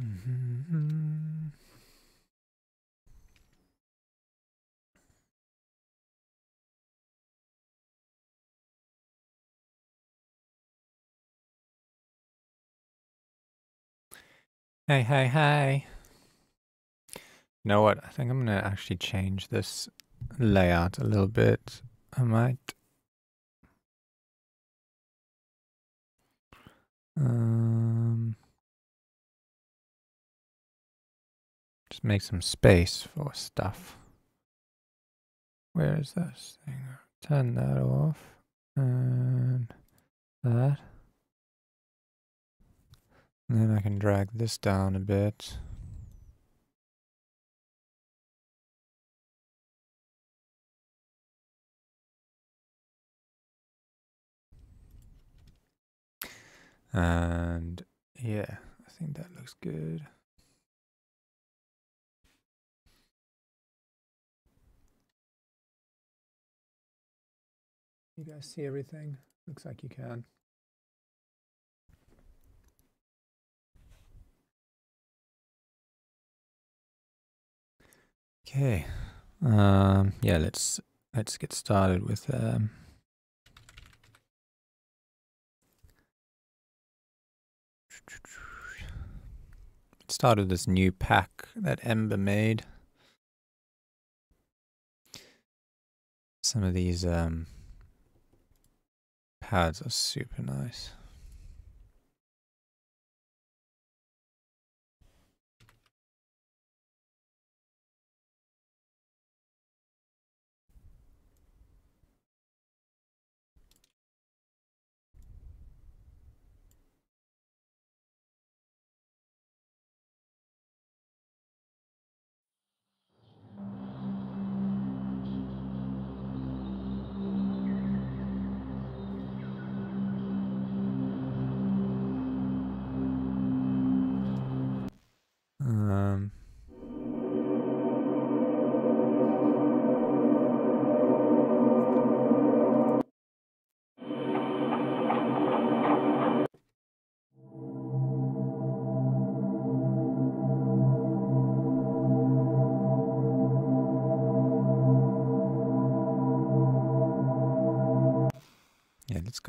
Mm-hmm. Hey, hey, hey. You know what? I think I'm going to actually change this layout a little bit. I might. Um, make some space for stuff. Where is this thing? Turn that off. And that. And then I can drag this down a bit. And yeah, I think that looks good. You guys see everything? Looks like you can. Okay. Um, yeah, let's let's get started with um, started this new pack that Ember made. Some of these um, pads are super nice.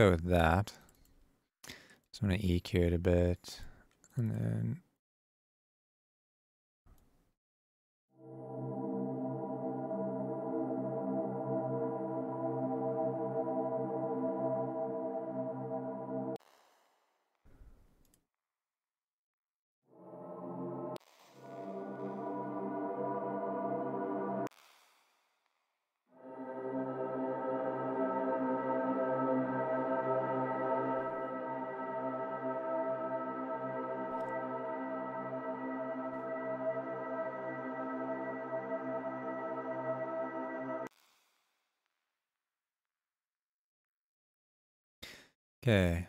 Go with that. Just want to EQ it a bit, and then Okay.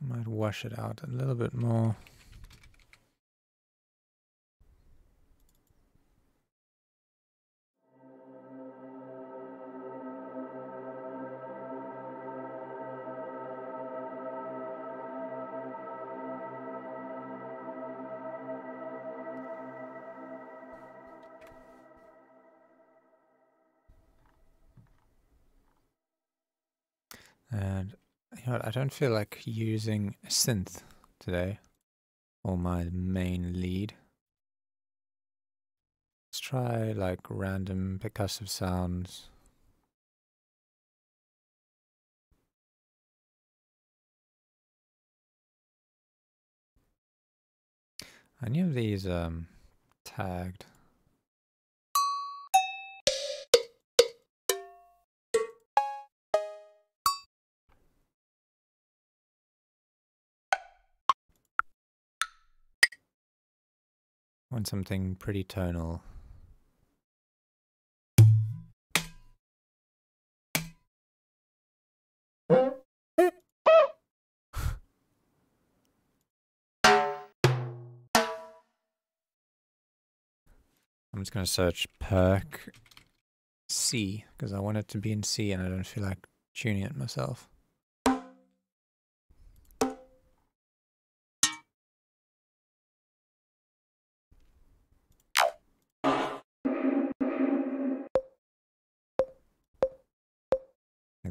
Might wash it out a little bit more. Don't feel like using a synth today or my main lead. Let's try like random percussive sounds. Any of these um tagged? Want something pretty tonal. I'm just going to search perk C because I want it to be in C and I don't feel like tuning it myself.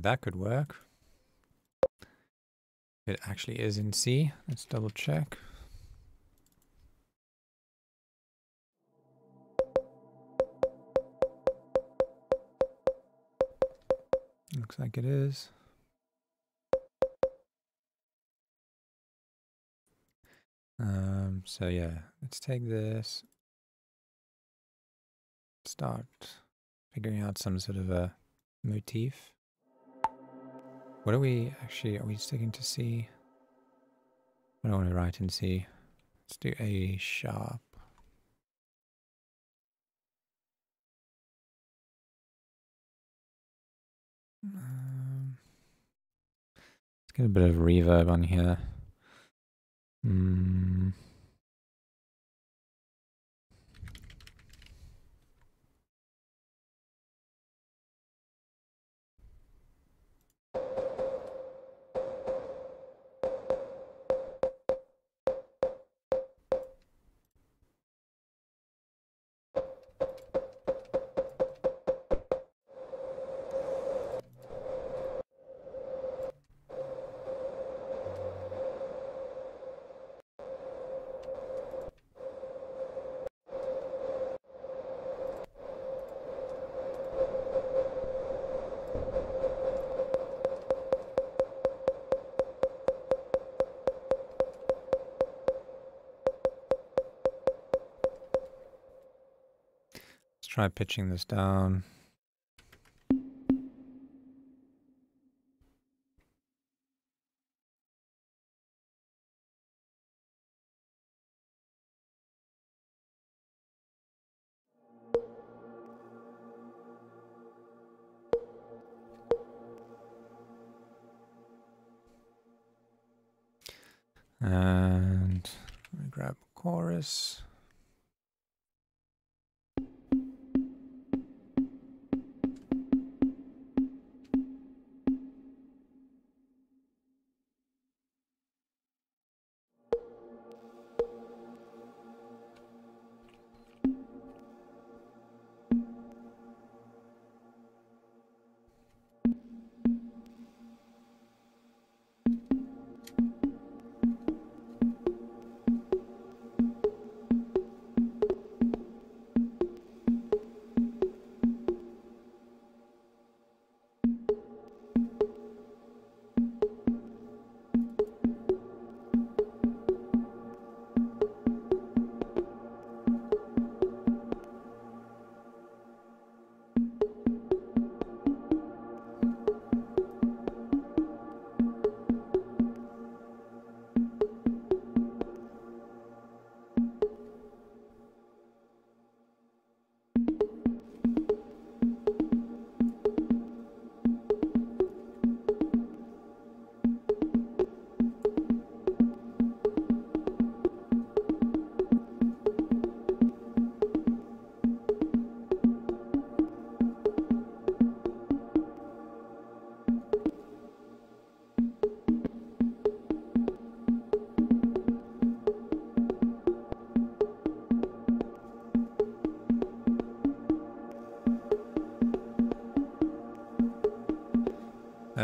That could work. It actually is in C. Let's double check. Looks like it is. Um, so yeah, let's take this, start figuring out some sort of a motif. What are we actually, are we sticking to C? I don't want to write in C. Let's do A sharp. Um, let's get a bit of reverb on here. Mm. Try pitching this down.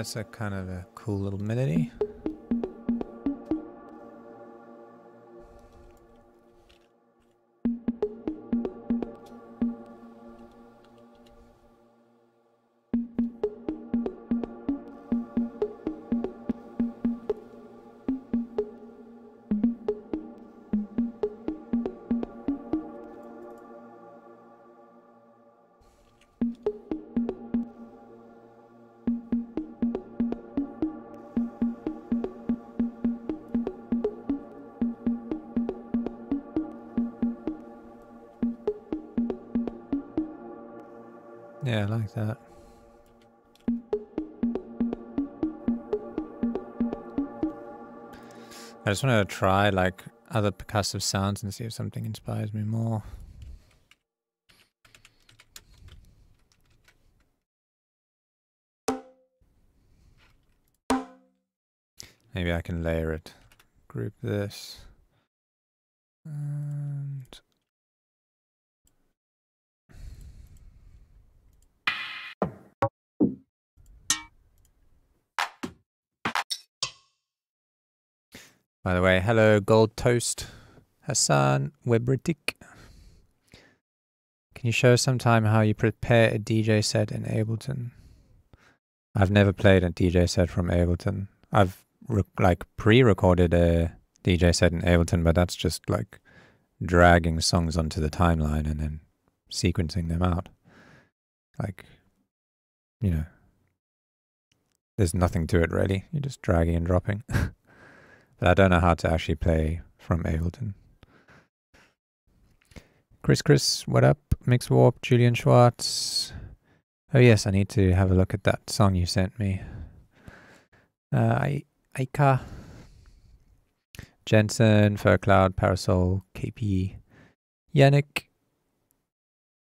That's a kind of a cool little melody. Just want to try like other percussive sounds and see if something inspires me more. Maybe I can layer it. Group this. Hello Gold Toast, Hassan Webritik. Can you show sometime how you prepare a DJ set in Ableton? I've never played a DJ set from Ableton. I've like pre-recorded a DJ set in Ableton, but that's just like dragging songs onto the timeline and then sequencing them out. Like, you know, there's nothing to it really. You're just dragging and dropping. but I don't know how to actually play from Ableton. Chris Chris, what up? Mix Warp, Julian Schwartz. Oh yes, I need to have a look at that song you sent me. Uh, Aika, Jensen, Cloud, Parasol, KP, Yannick,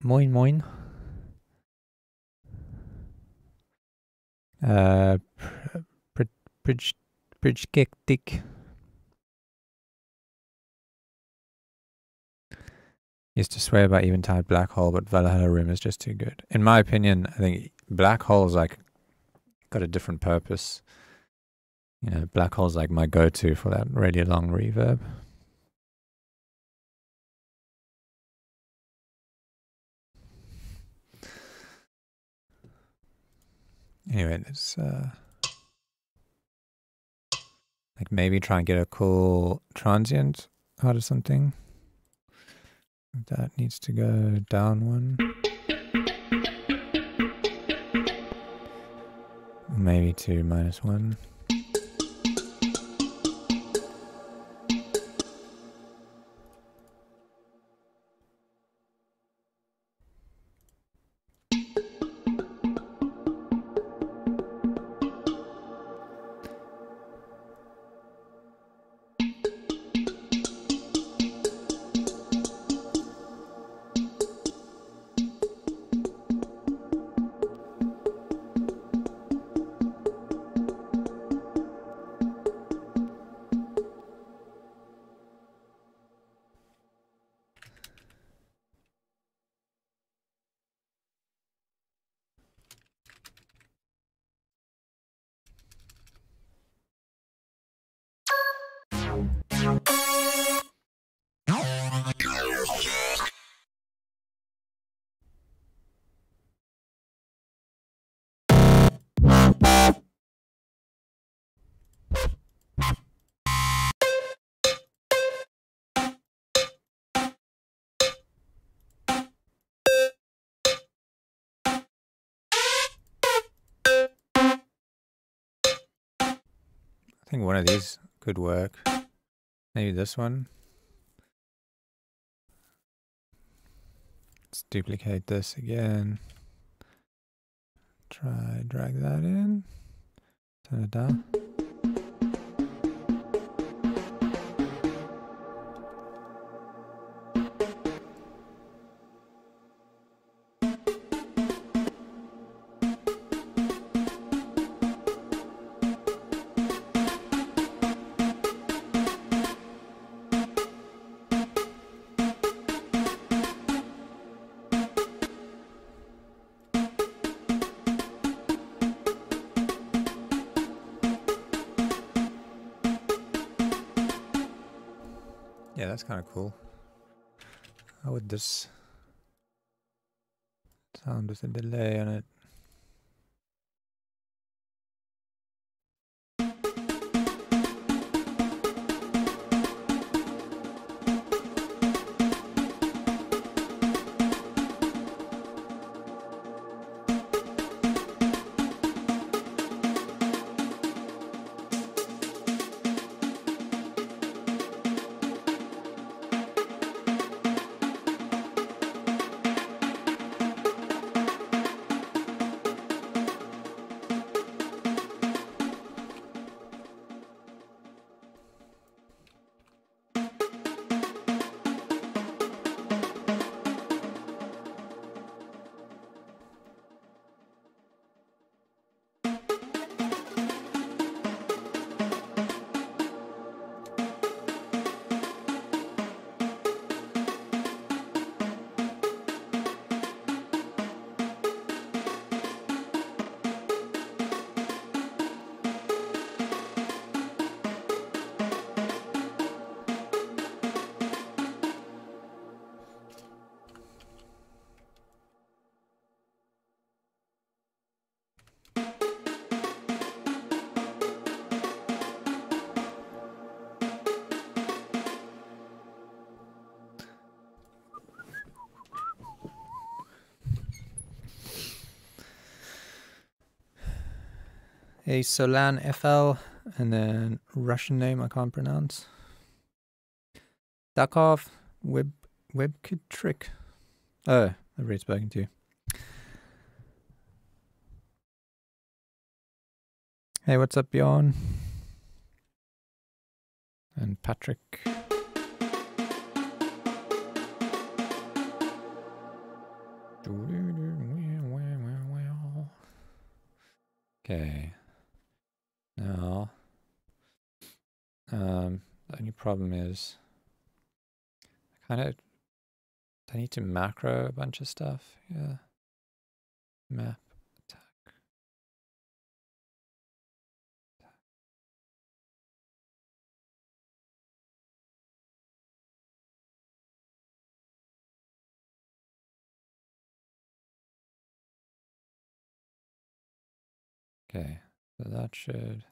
Moin Moin. Uh, Bridge, Bridge Kick Dick. Used to swear by Eventide Black Hole, but Valhalla Room is just too good. In my opinion, I think Black Hole's like got a different purpose. You know, Black Hole's like my go-to for that really long reverb. Anyway, let's uh, like maybe try and get a cool transient out of something. That needs to go down one. Maybe two minus one. One of these could work. Maybe this one. Let's duplicate this again. Try drag that in. Turn it down. Sound with a delay on it? A Solan FL, and then Russian name I can't pronounce. Dakov Web WebKit Trick. Oh, I've already spoken to. you. Hey, what's up, Bjorn? Problem is I kind of I need to macro a bunch of stuff. Yeah. Map attack. Okay, so that should.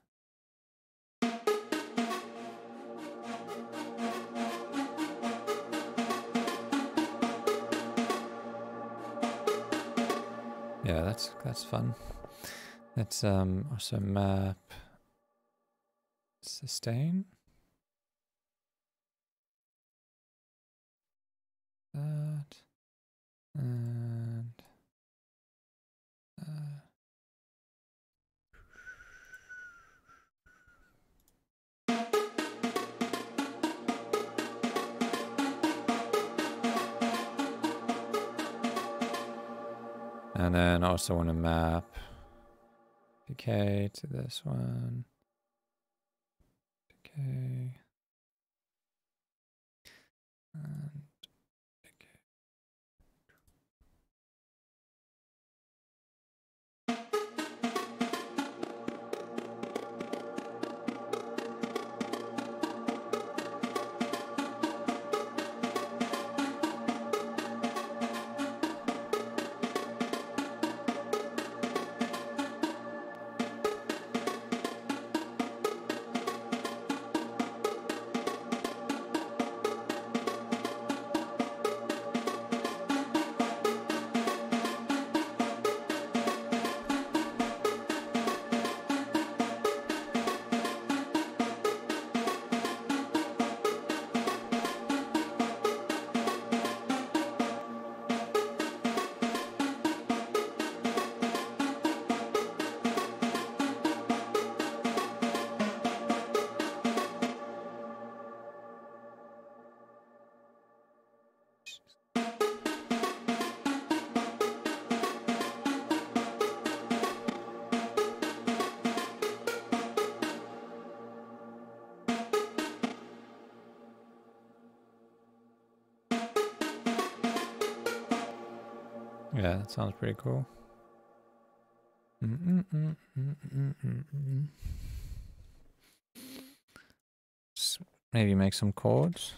Yeah, that's that's fun. Let's um also map sustain. That and And then also want to map decay to this one. Decay. And Yeah, that sounds pretty cool. Just maybe make some chords.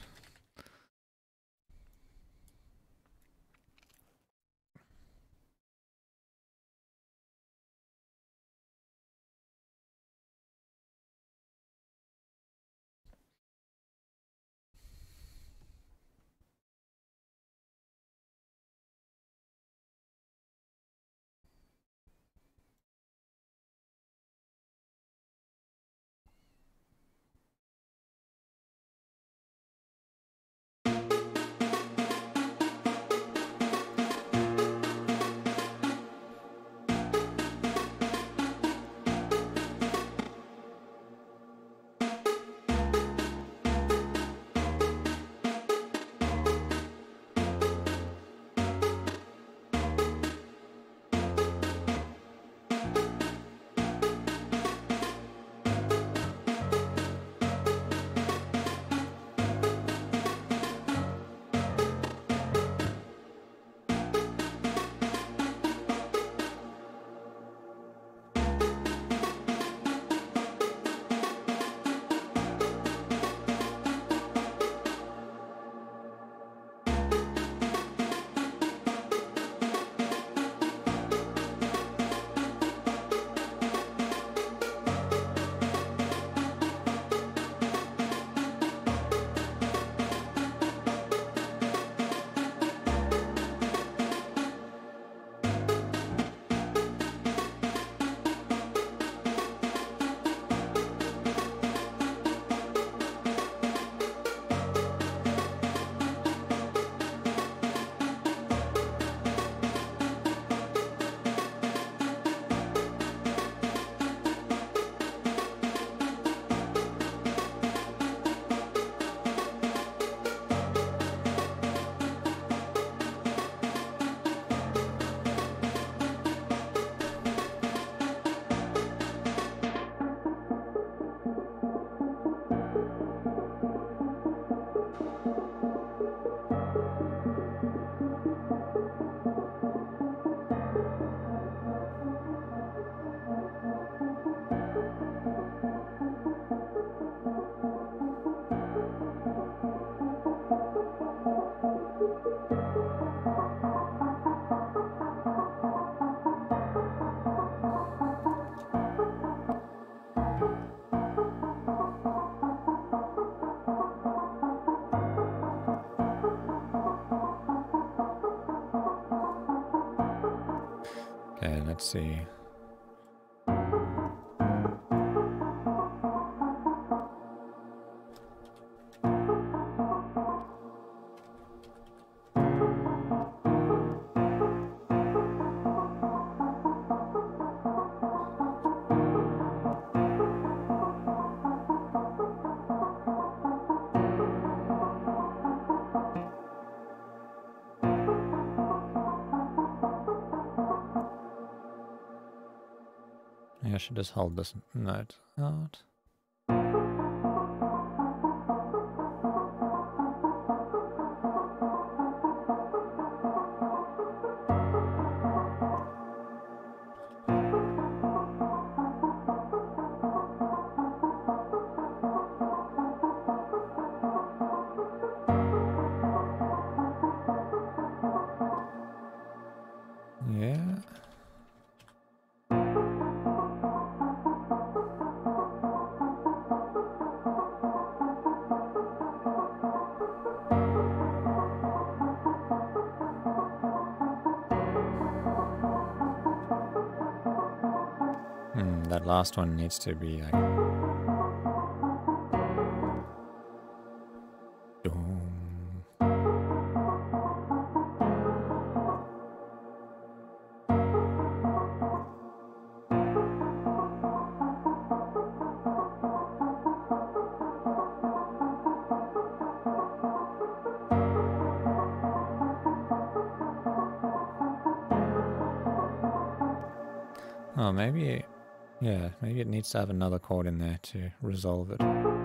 See. Just hold this note out. Last one needs to be like Oh, maybe maybe it needs to have another chord in there to resolve it.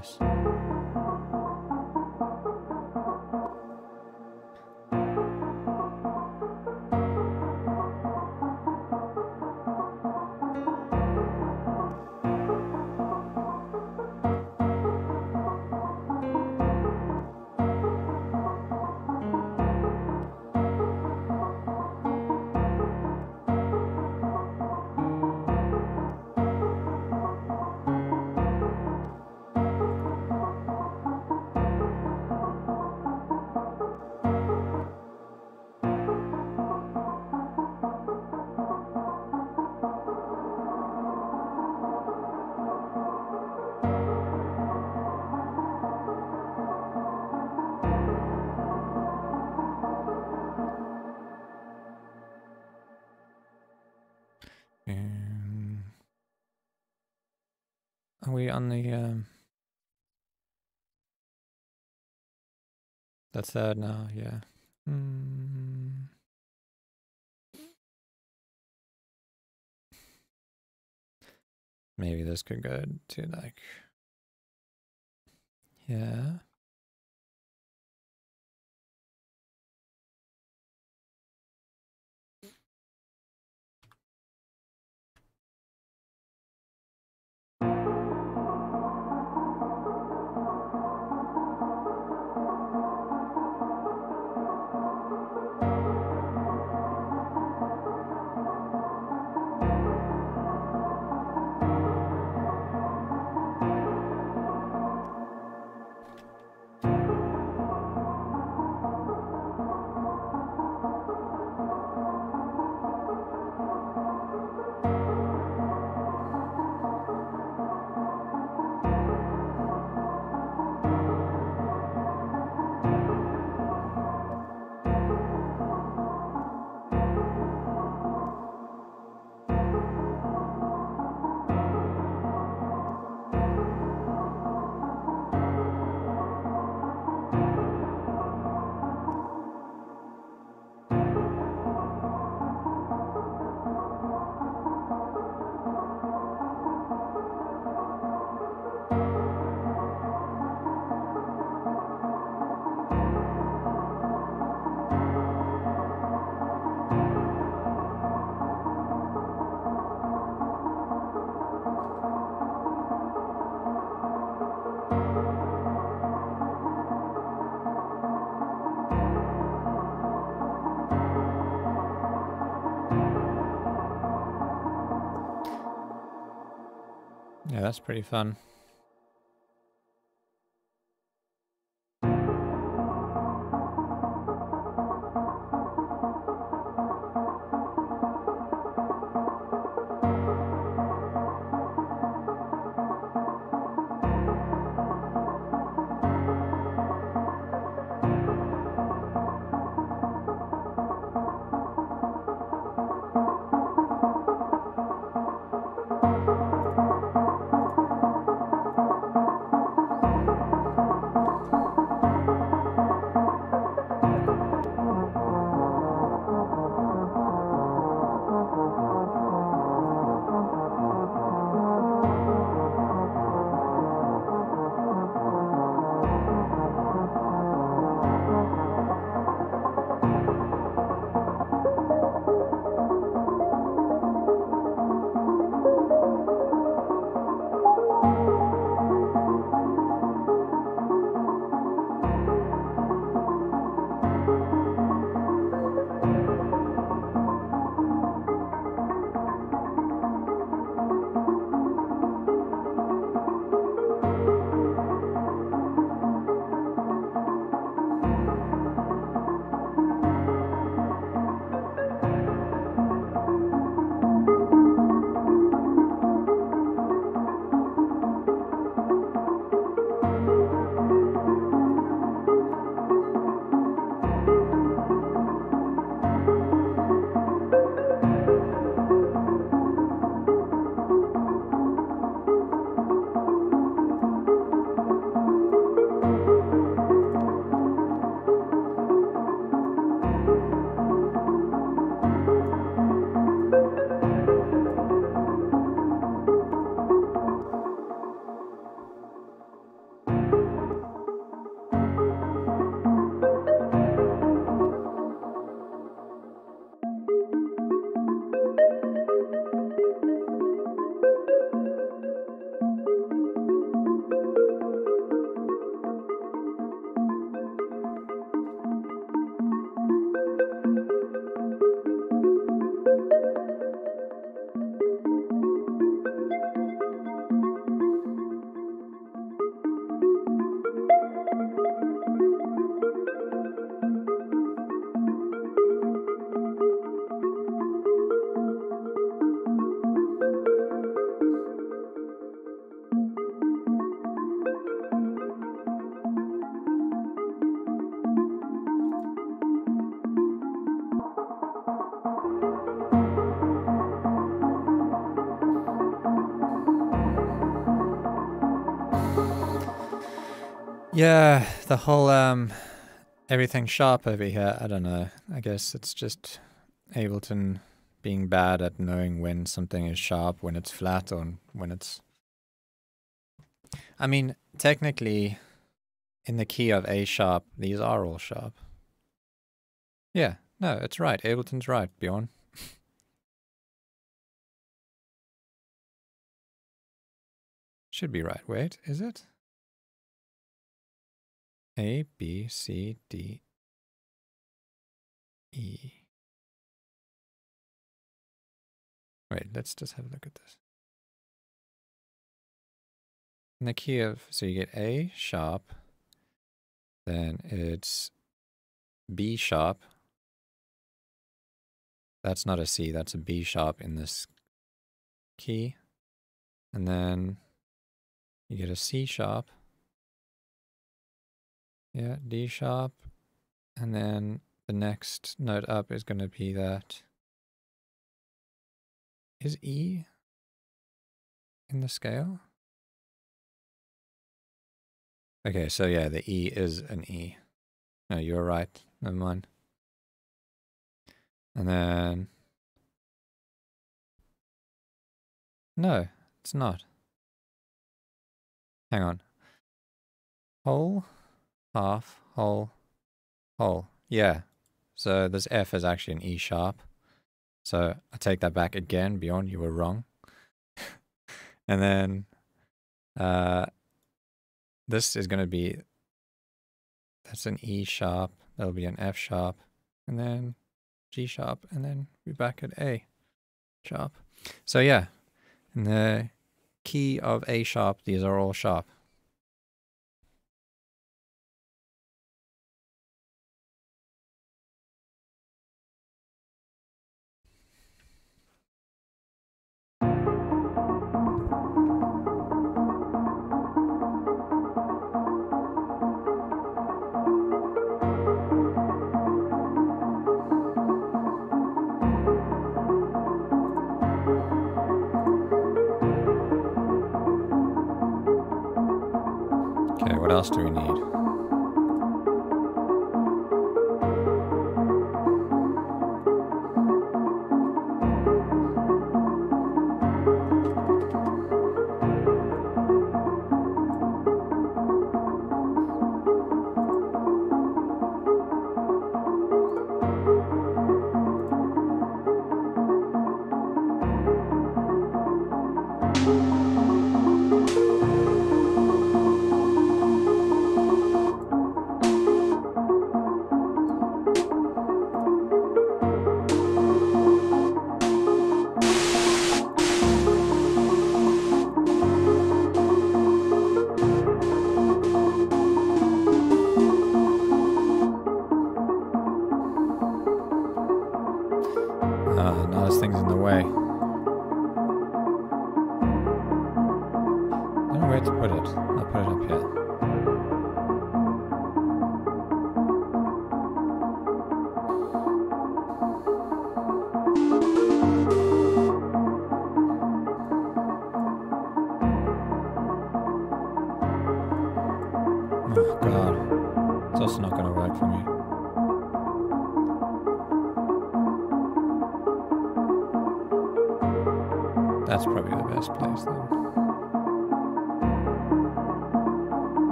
illness. On the um, the third now, yeah. Mm. Maybe this could go to like, yeah. That's pretty fun. Yeah, the whole um everything sharp over here, I don't know. I guess it's just Ableton being bad at knowing when something is sharp, when it's flat, or when it's. I mean, technically, in the key of A sharp, these are all sharp. Yeah, no, it's right. Ableton's right, Bjorn. Should be right. Wait, is it? A, B, C, D, E. Wait, let's just have a look at this. In the key of, so you get A sharp, then it's B sharp. That's not a C, that's a B sharp in this key. And then you get a C sharp. Yeah, D sharp. And then the next note up is going to be that. Is E in the scale? Okay, so yeah, the E is an E. No, you're right. Never mind. And then. No, it's not. Hang on. Whole half, whole, whole. Yeah. So this F is actually an E sharp. So I take that back again. Bjorn, you were wrong. and then uh, this is going to be, that's an E sharp. That'll be an F sharp. And then G sharp. And then we're back at A sharp. So yeah, in the key of A sharp, these are all sharp. Else do we need?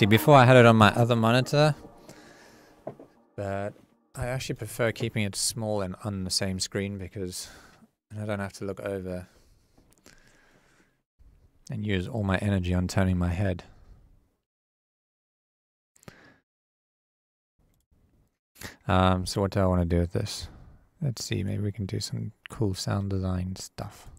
See, before I had it on my other monitor, but I actually prefer keeping it small and on the same screen because I don't have to look over and use all my energy on turning my head. Um, so what do I want to do with this? Let's see, maybe we can do some cool sound design stuff.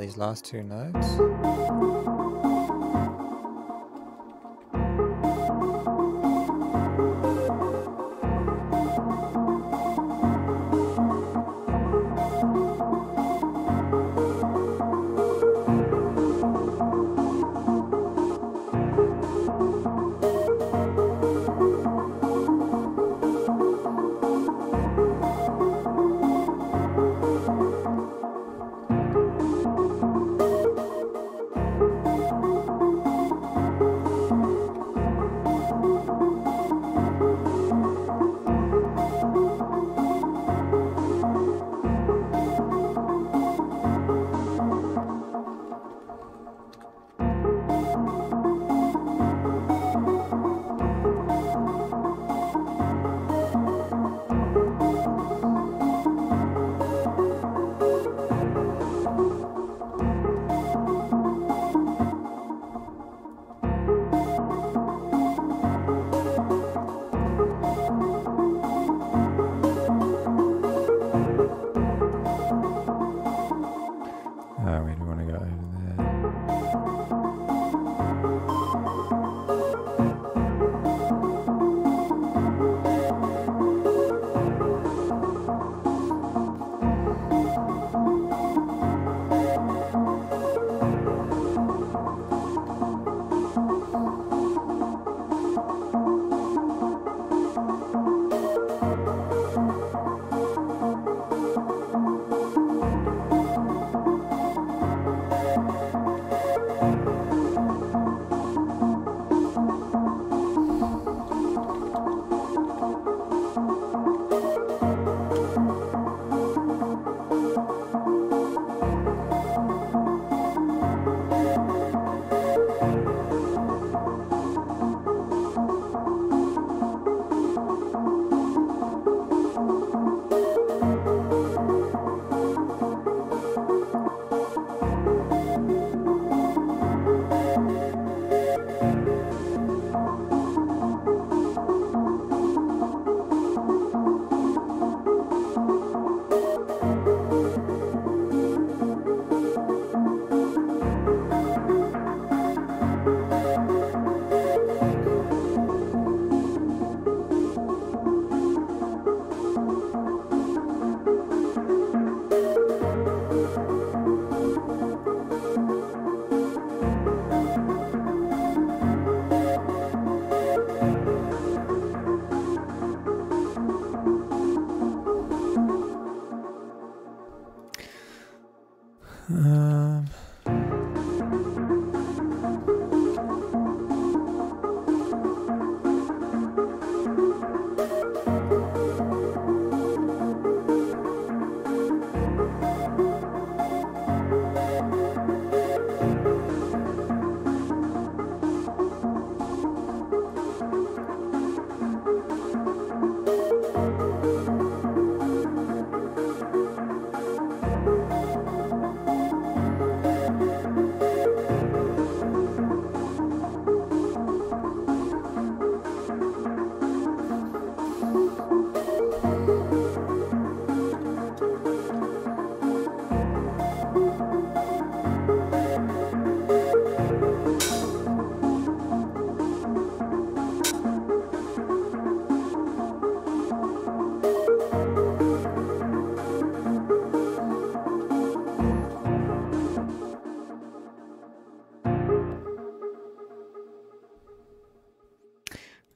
These last two notes.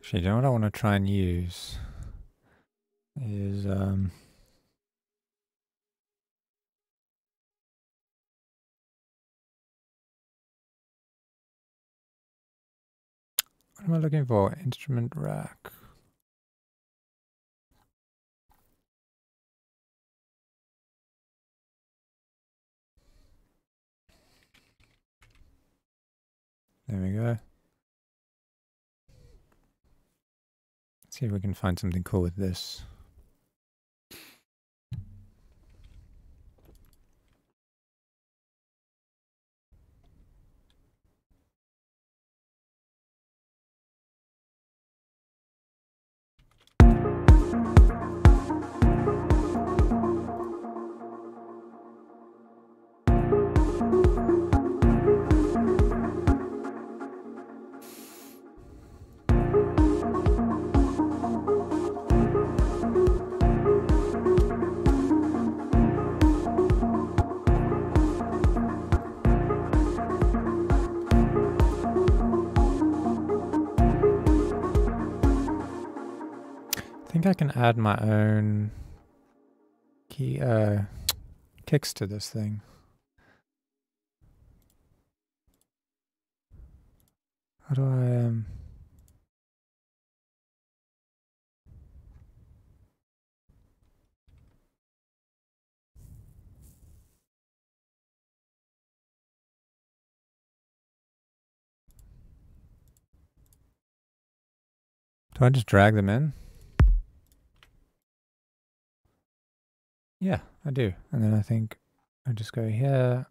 Actually, you know what I want to try and use is um. What am I looking for? Instrument rack. There we go. See if we can find something cool with this. I can add my own key uh, kicks to this thing. How do I um Do I just drag them in? Yeah, I do. And then I think I just go here,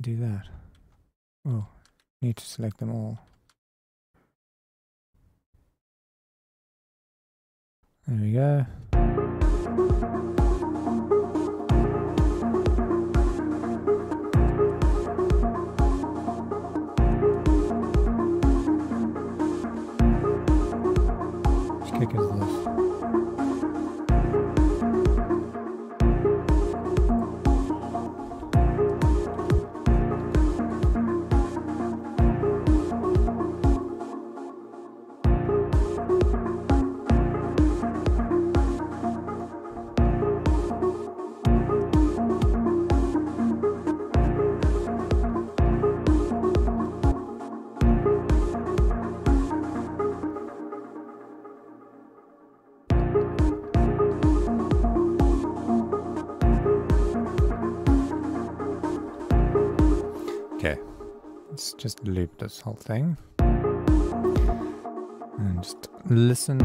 do that. Oh, need to select them all. There we go. Kick is this? just loop this whole thing. And just listen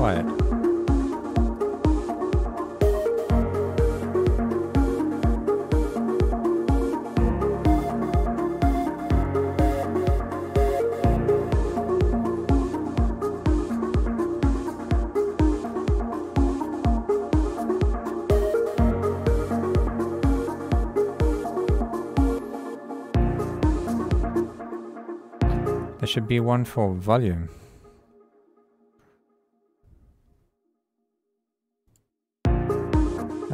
quiet. There should be one for volume.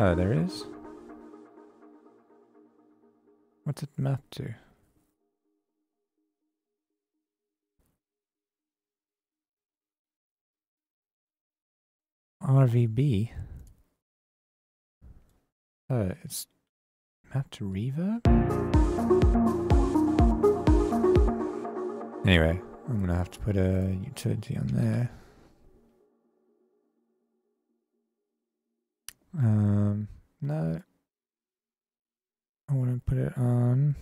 Oh, there is? What's it map to? RVB? Oh, it's mapped to reverb? Anyway, I'm gonna have to put a utility on there. Um, no. I want to put it on.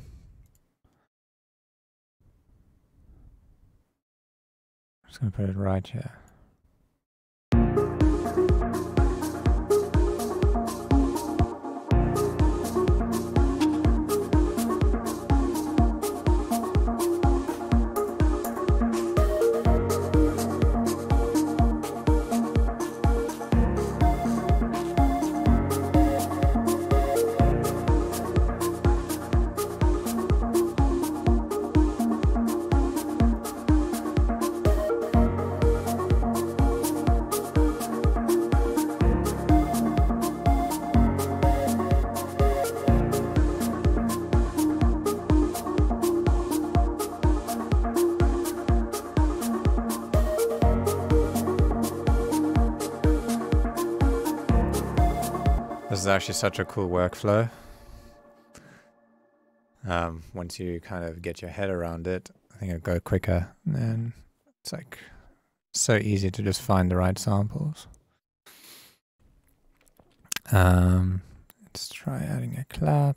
I'm just going to put it right here. Is actually such a cool workflow. Um, once you kind of get your head around it, I think it'll go quicker. And it's like so easy to just find the right samples. Um, let's try adding a clap.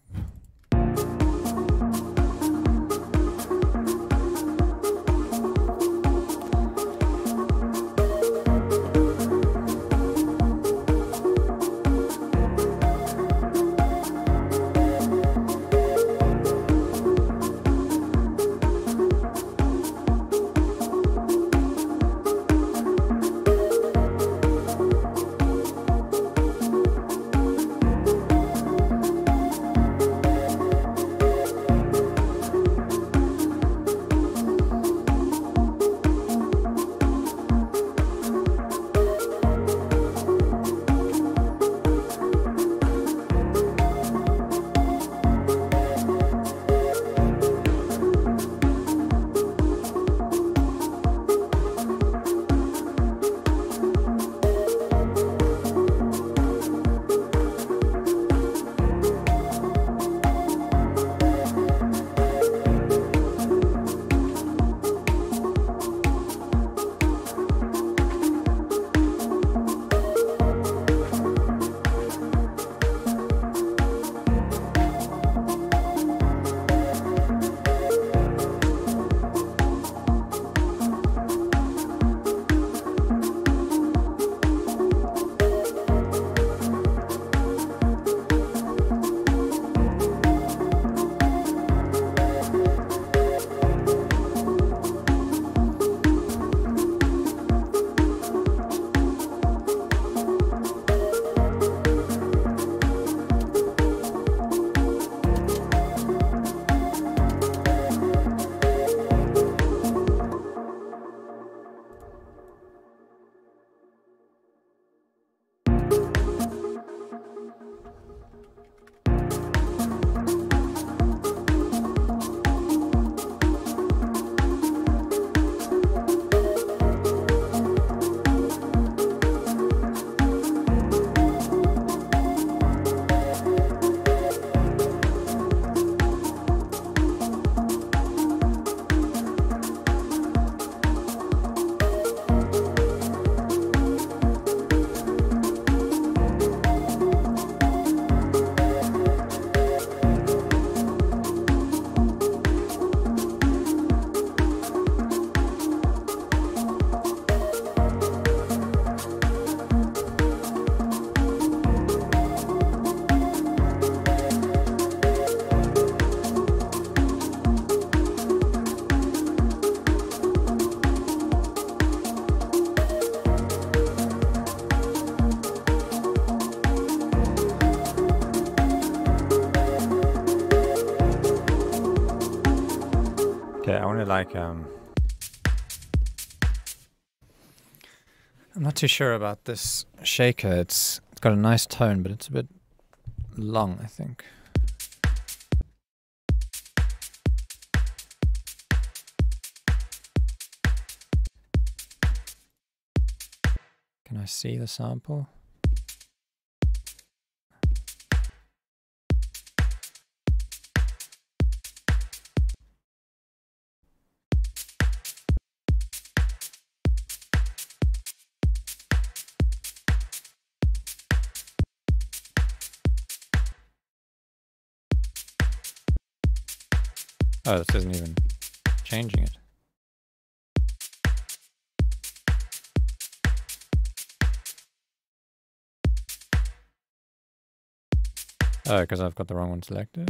um, I'm not too sure about this shaker. It's it's got a nice tone, but it's a bit long, I think. Can I see the sample? Oh, this isn't even changing it. Oh, because I've got the wrong one selected.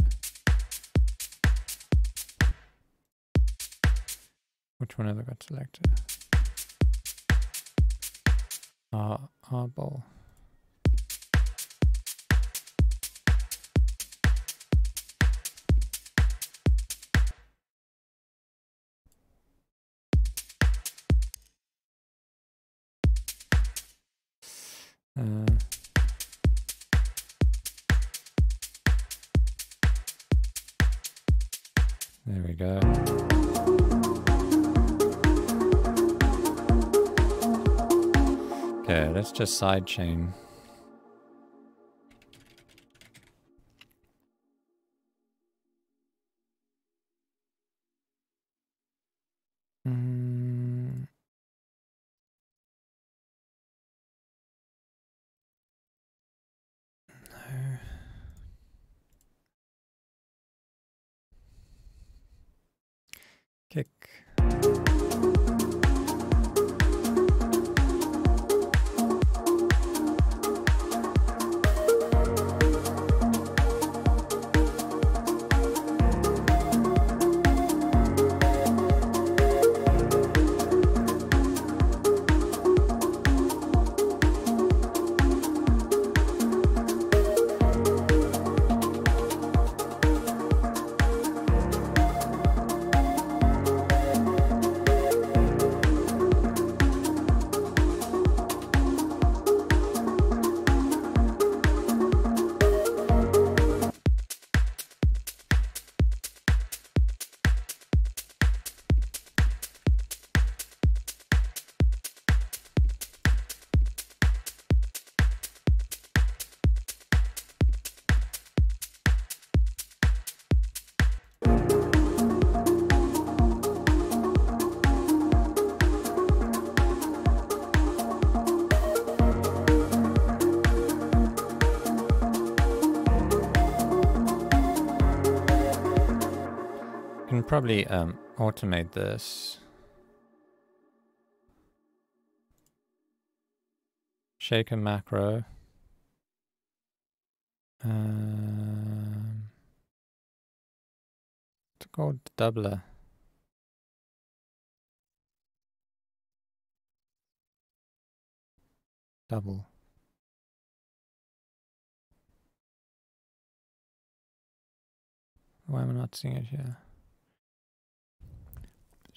Which one have I got selected? Ah, R ball. Let's just sidechain. Mm. No. Kick. Probably um, automate this. Shaker macro. Um, it's called doubler. Double. Why am I not seeing it here?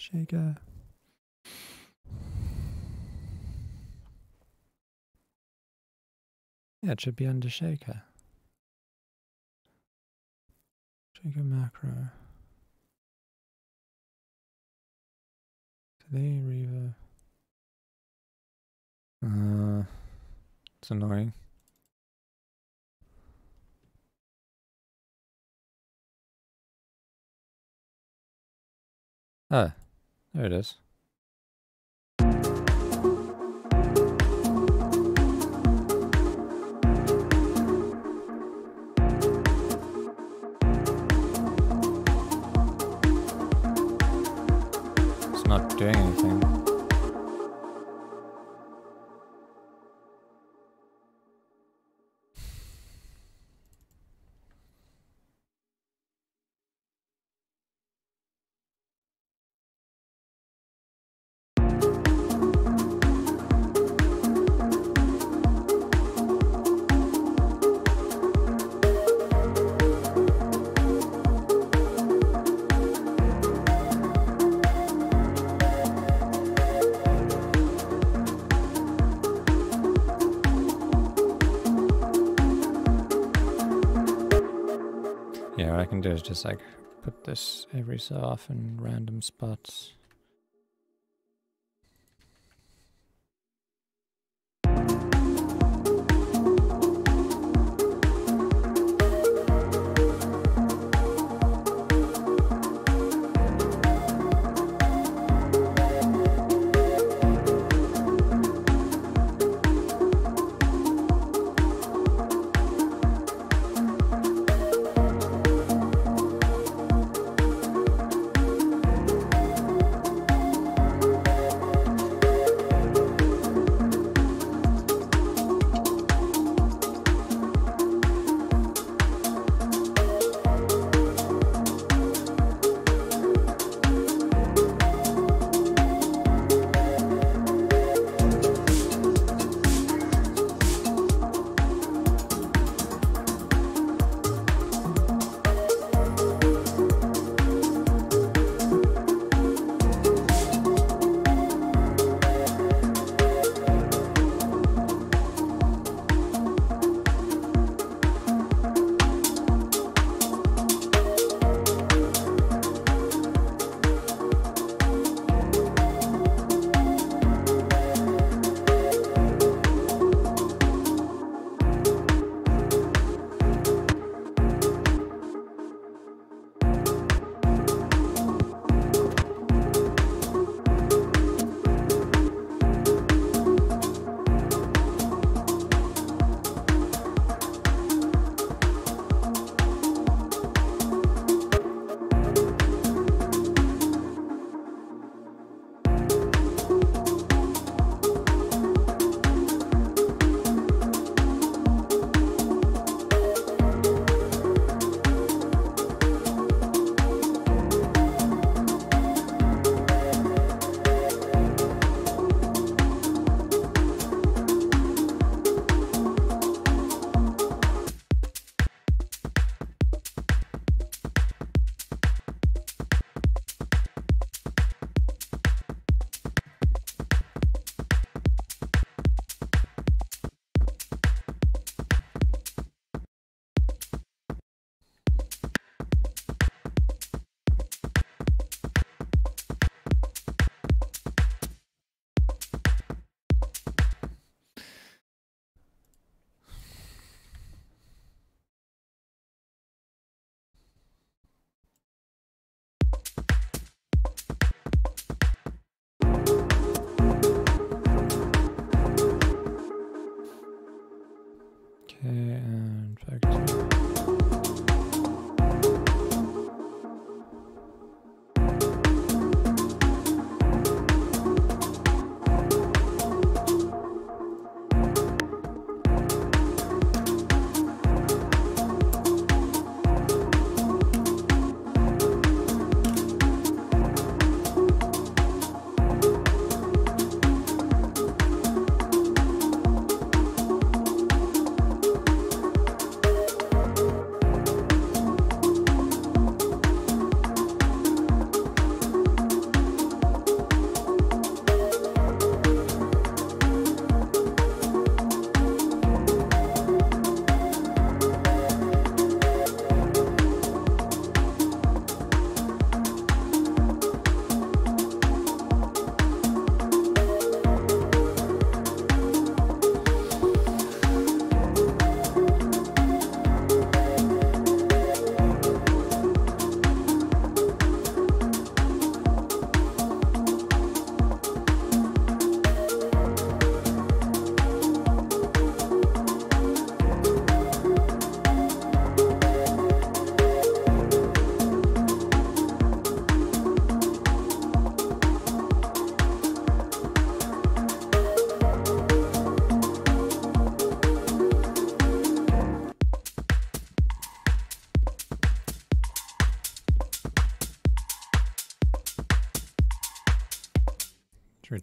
Shaker. Yeah, it should be under shaker. Shaker macro. Today Reaver. Uh, it's annoying. Oh, there it is. Every so often random spots.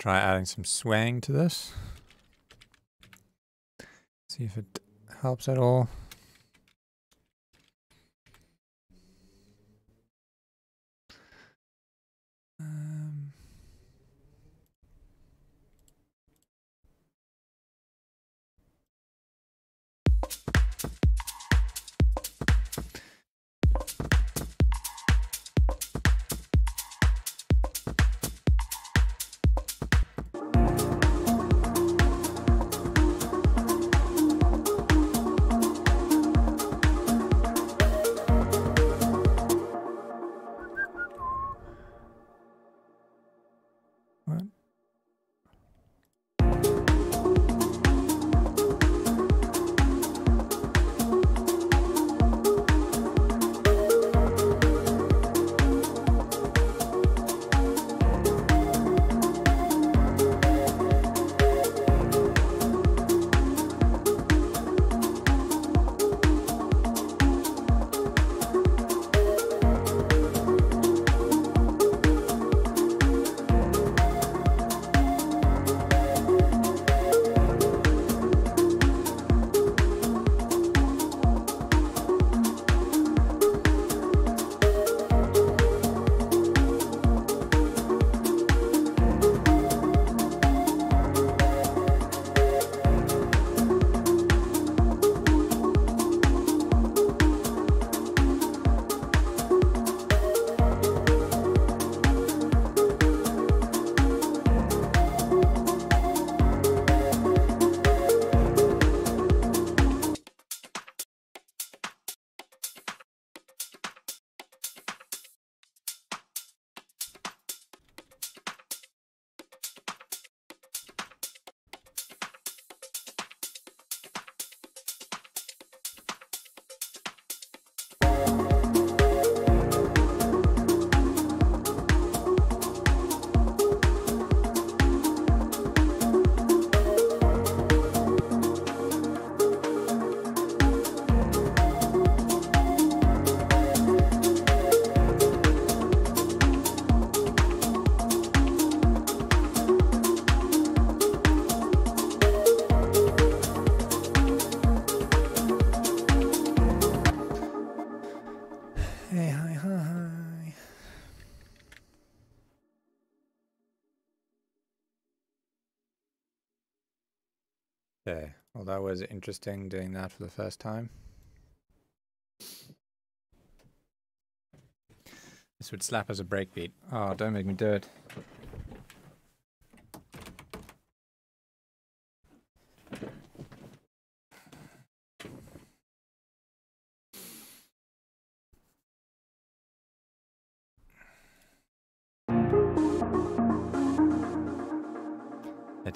Try adding some swang to this? See if it helps at all. That was interesting doing that for the first time. This would slap as a breakbeat. Oh, don't make me do it.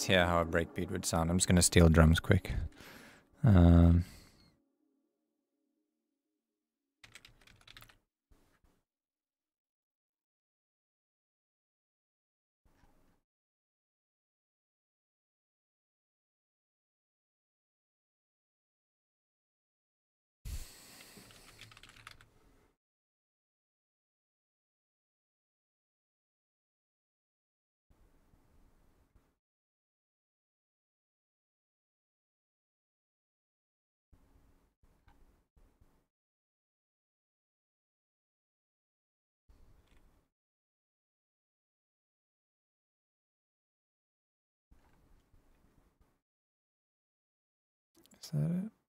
Let's hear how a breakbeat would sound. I'm just going to steal drums quick. Um, Is that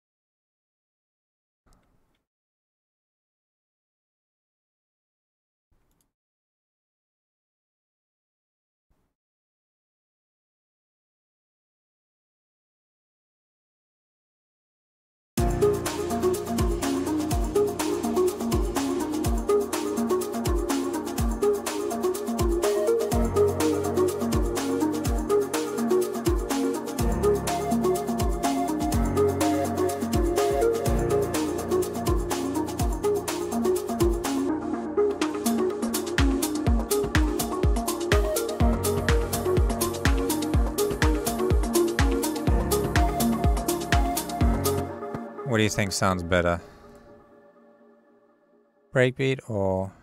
do you think sounds better? Breakbeat or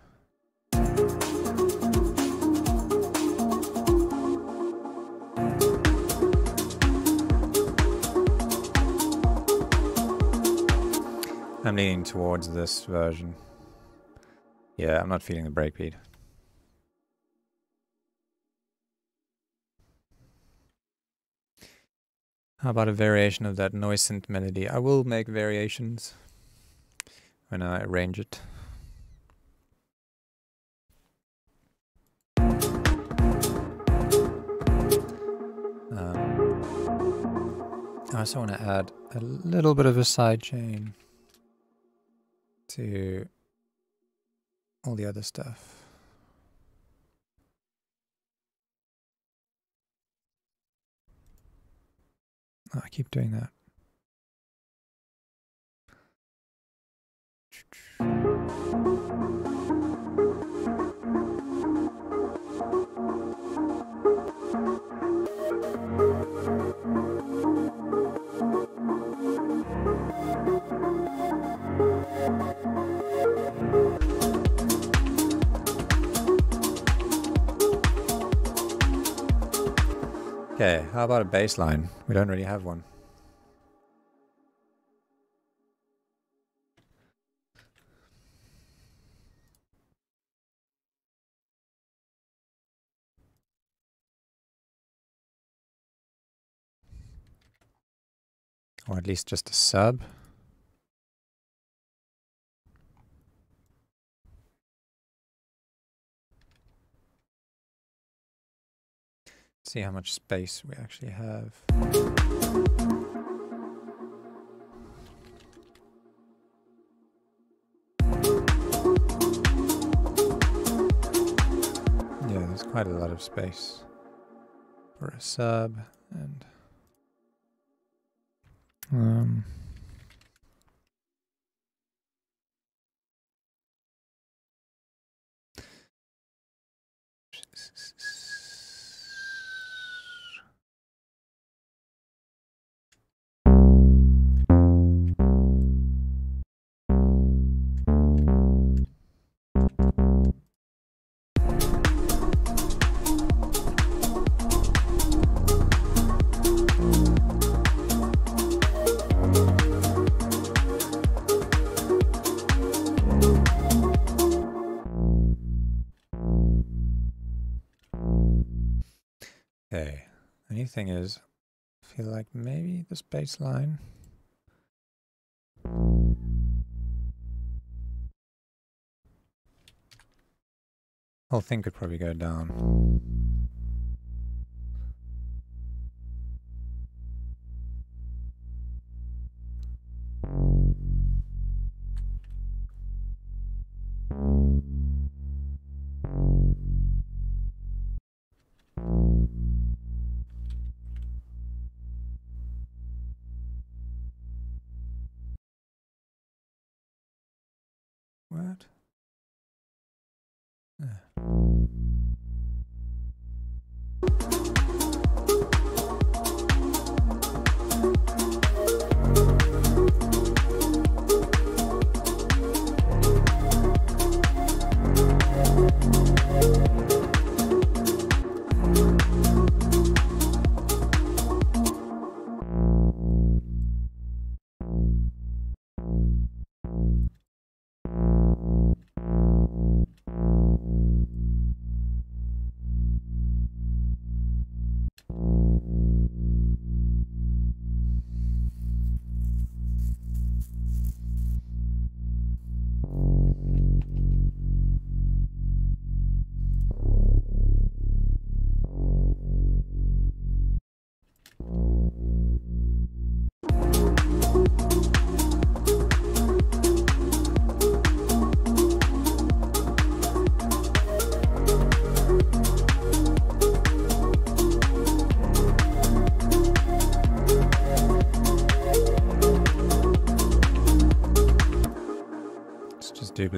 I'm leaning towards this version. Yeah, I'm not feeling the breakbeat. How about a variation of that noise synth melody? I will make variations when I arrange it. Um, I also want to add a little bit of a side chain to all the other stuff. Oh, I keep doing that. Okay, how about a bass line? We don't really have one. Or at least just a sub. See how much space we actually have. Yeah, there's quite a lot of space for a sub and um Okay. Anything is I feel like maybe this bass line. Whole thing could probably go down. What? Eh.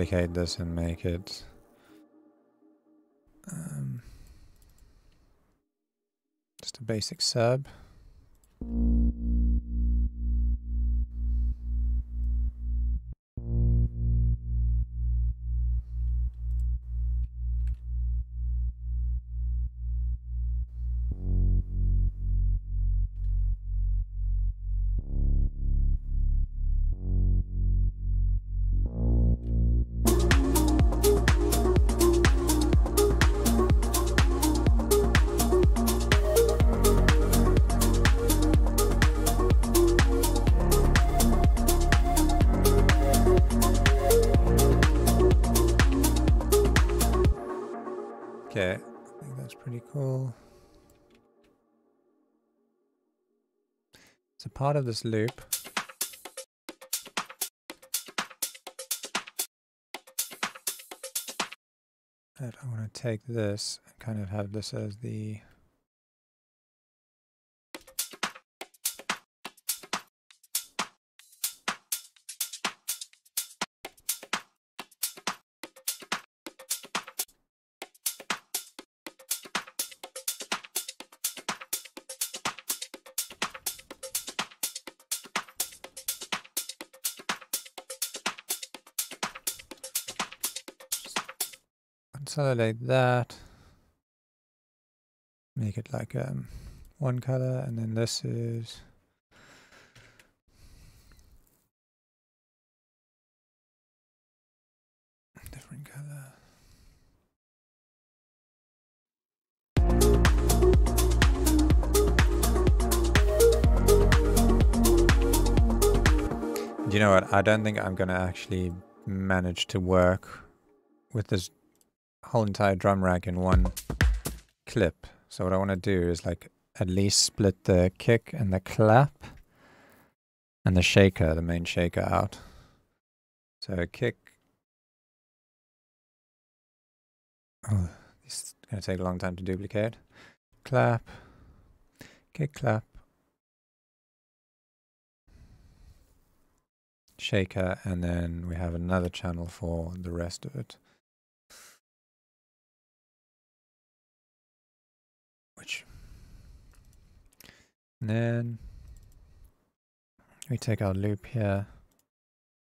Duplicate this and make it um, just a basic sub. Part of this loop. And I want to take this and kind of have this as the consolidate that. Make it like um, one color, and then this is different color. you know what? I don't think I'm going to actually manage to work with this whole entire drum rack in one clip. So what I want to do is like at least split the kick and the clap and the shaker, the main shaker out. So kick. Oh, this is going to take a long time to duplicate. Clap, kick, clap, shaker, and then we have another channel for the rest of it. which and then we take our loop here,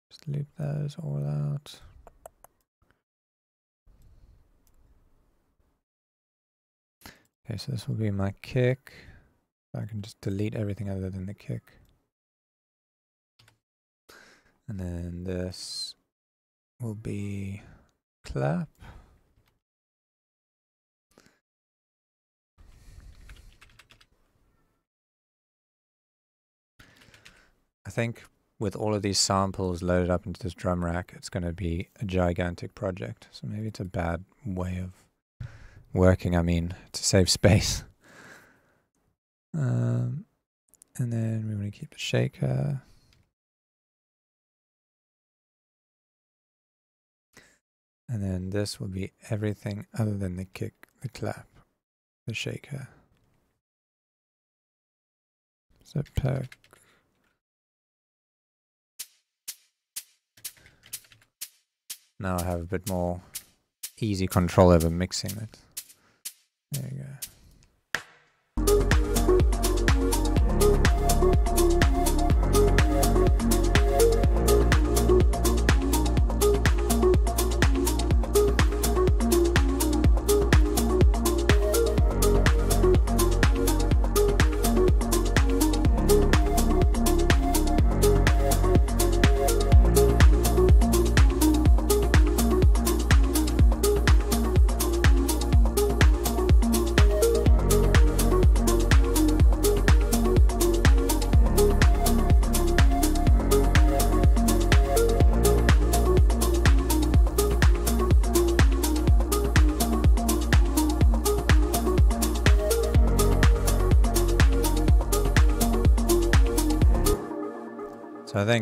just loop those all out. Okay, so this will be my kick. I can just delete everything other than the kick. And then this will be clap. I think with all of these samples loaded up into this drum rack, it's going to be a gigantic project. So maybe it's a bad way of working. I mean, to save space. Um, and then we want to keep the shaker. And then this will be everything other than the kick, the clap, the shaker. So. Now I have a bit more easy control over mixing it. There you go.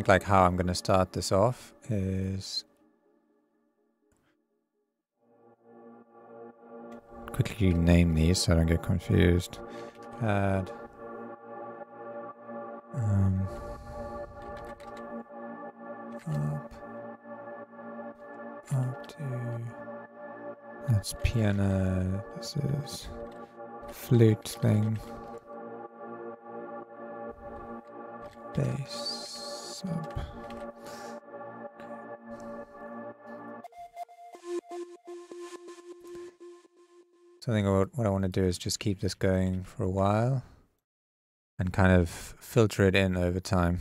Think like how I'm going to start this off is quickly name these so I don't get confused. Pad. Um, up. Up to. That's piano. This is flute thing. Bass So I think what I want to do is just keep this going for a while and kind of filter it in over time.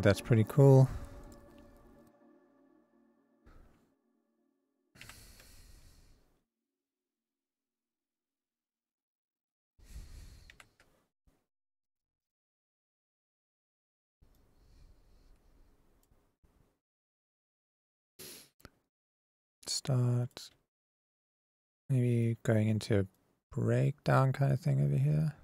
Think that's pretty cool. Start maybe going into a breakdown kind of thing over here.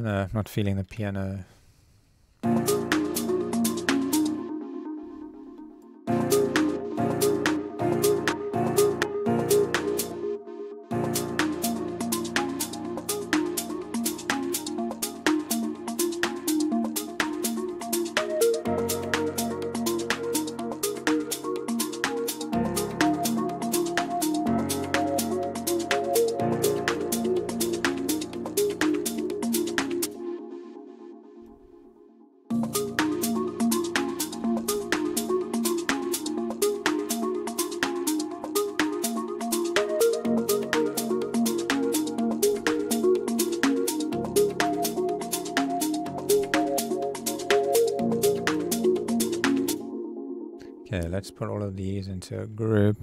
Know, I'm not feeling the piano. Put all of these into a group.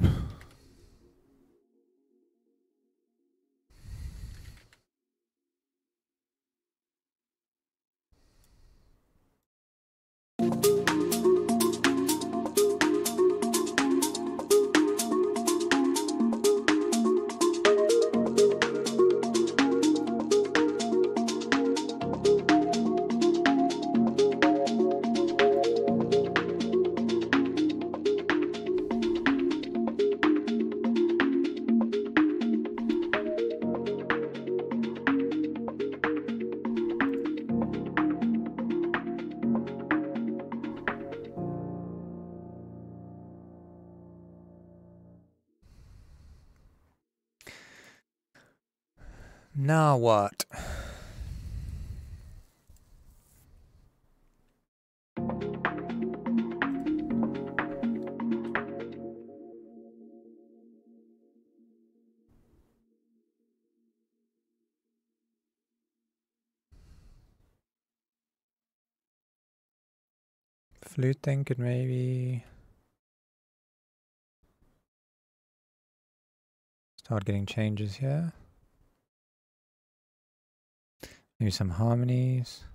Fluting could maybe start getting changes here. Maybe some harmonies.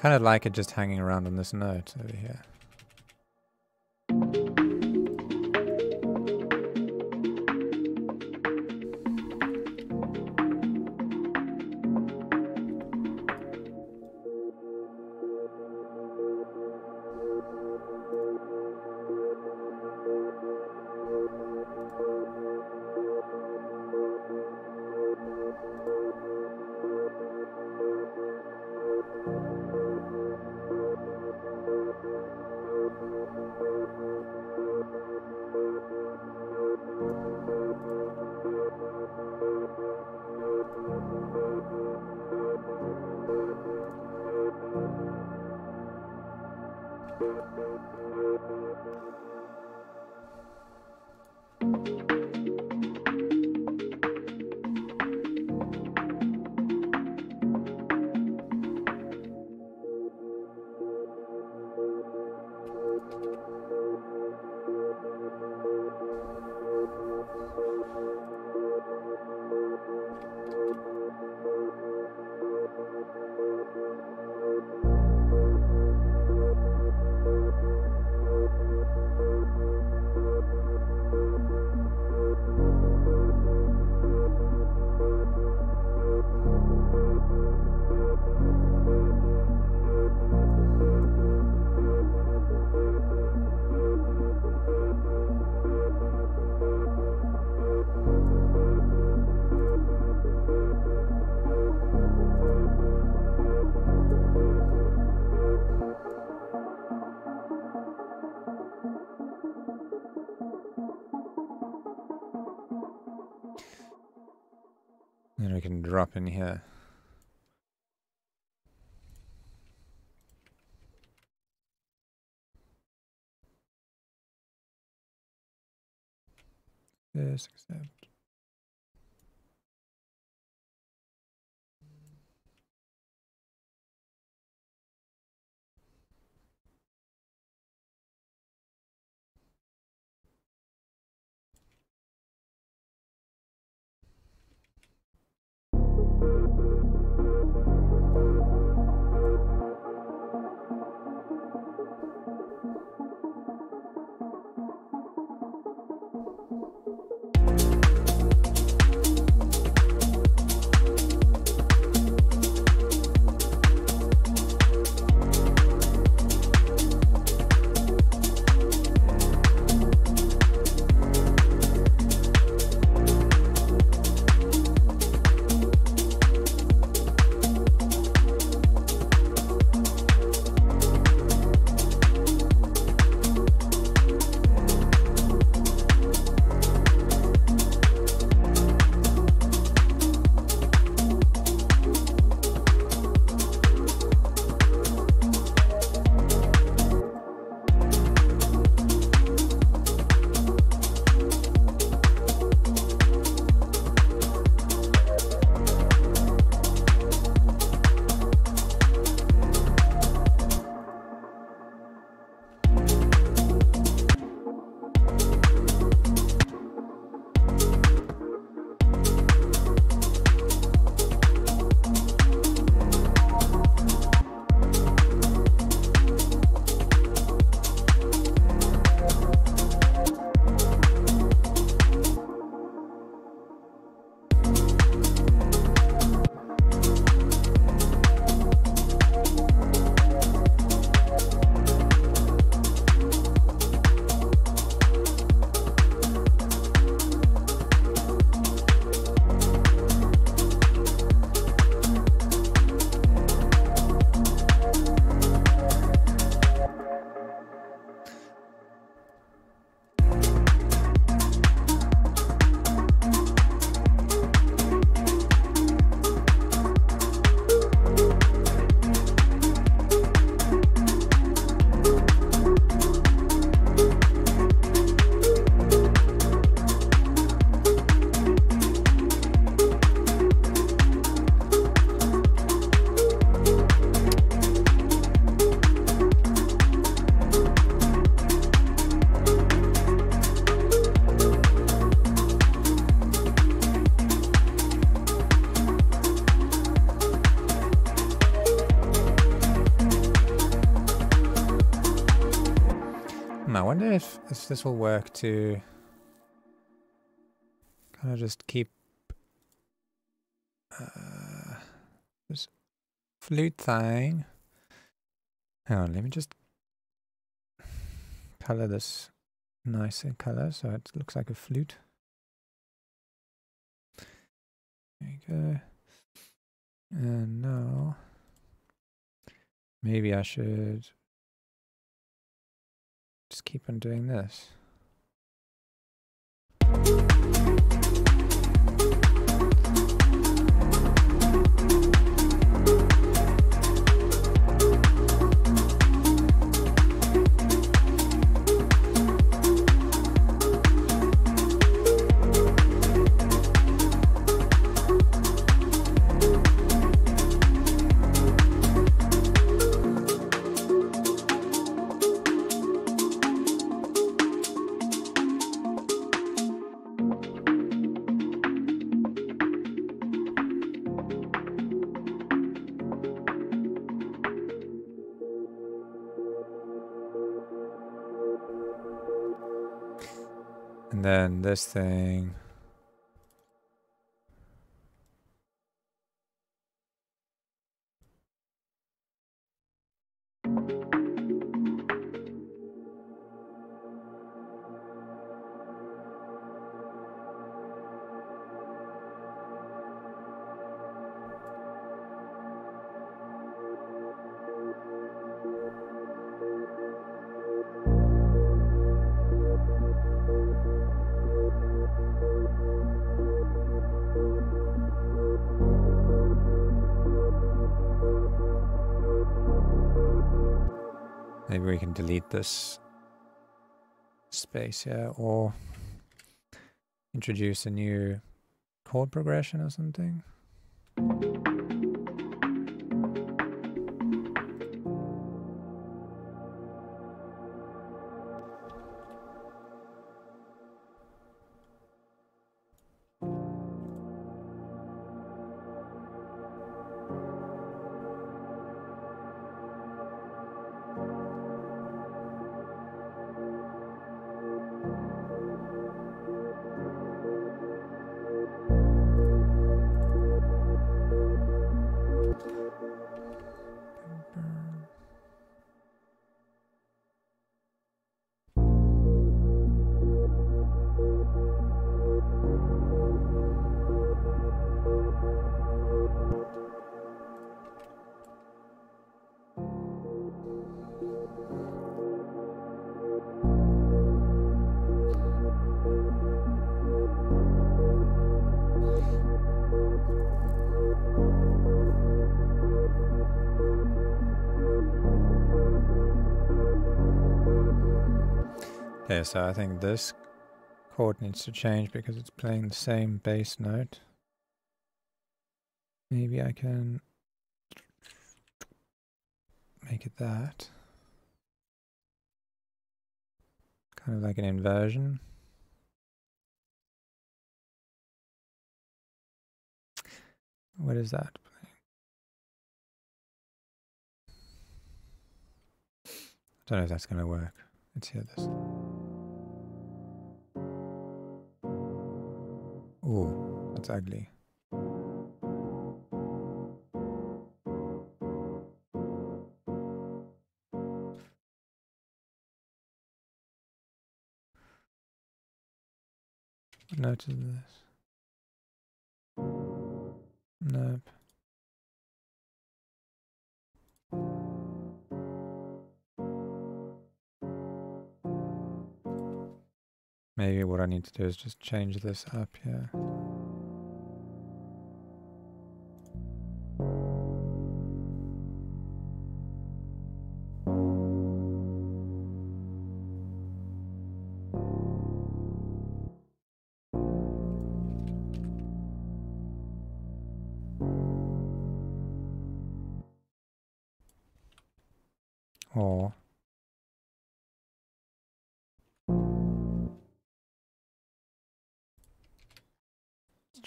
Kind of like it just hanging around on this note over here. In here. This will work to kind of just keep uh, this flute thing. Hang on, let me just color this nicer color so it looks like a flute. There you go. And now maybe I should just keep on doing this. This thing. Can delete this space here or introduce a new chord progression or something. Okay, so I think this chord needs to change because it's playing the same bass note. Maybe I can make it that. Kind of like an inversion. What is that? I don't know if that's going to work. Let's hear this. Ooh, that's ugly. Notice this? Nope. Maybe what I need to do is just change this up here.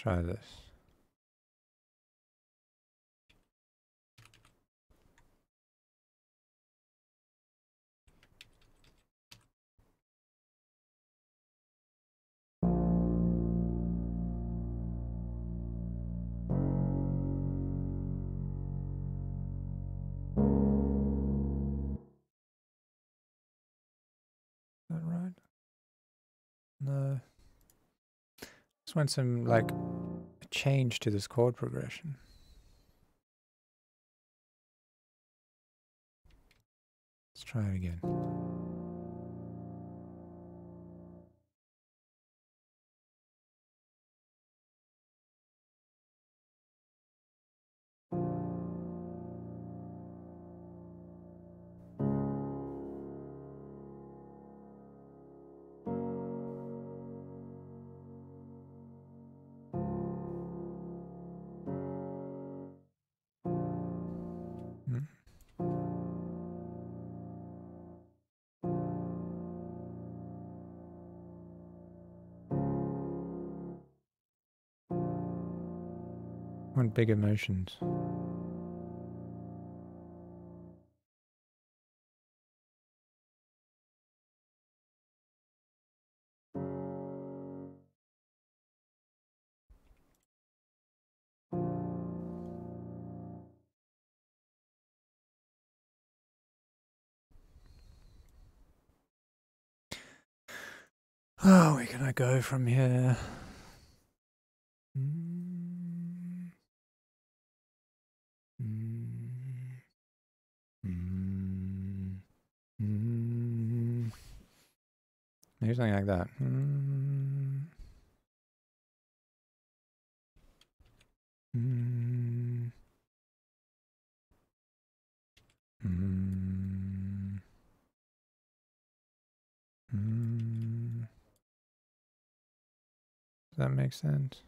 Try this. Just want some like a change to this chord progression. Let's try it again. Want big emotions. Oh, where can I go from here? Mm. do something like that. Mm. Mm. Mm. Does that make sense?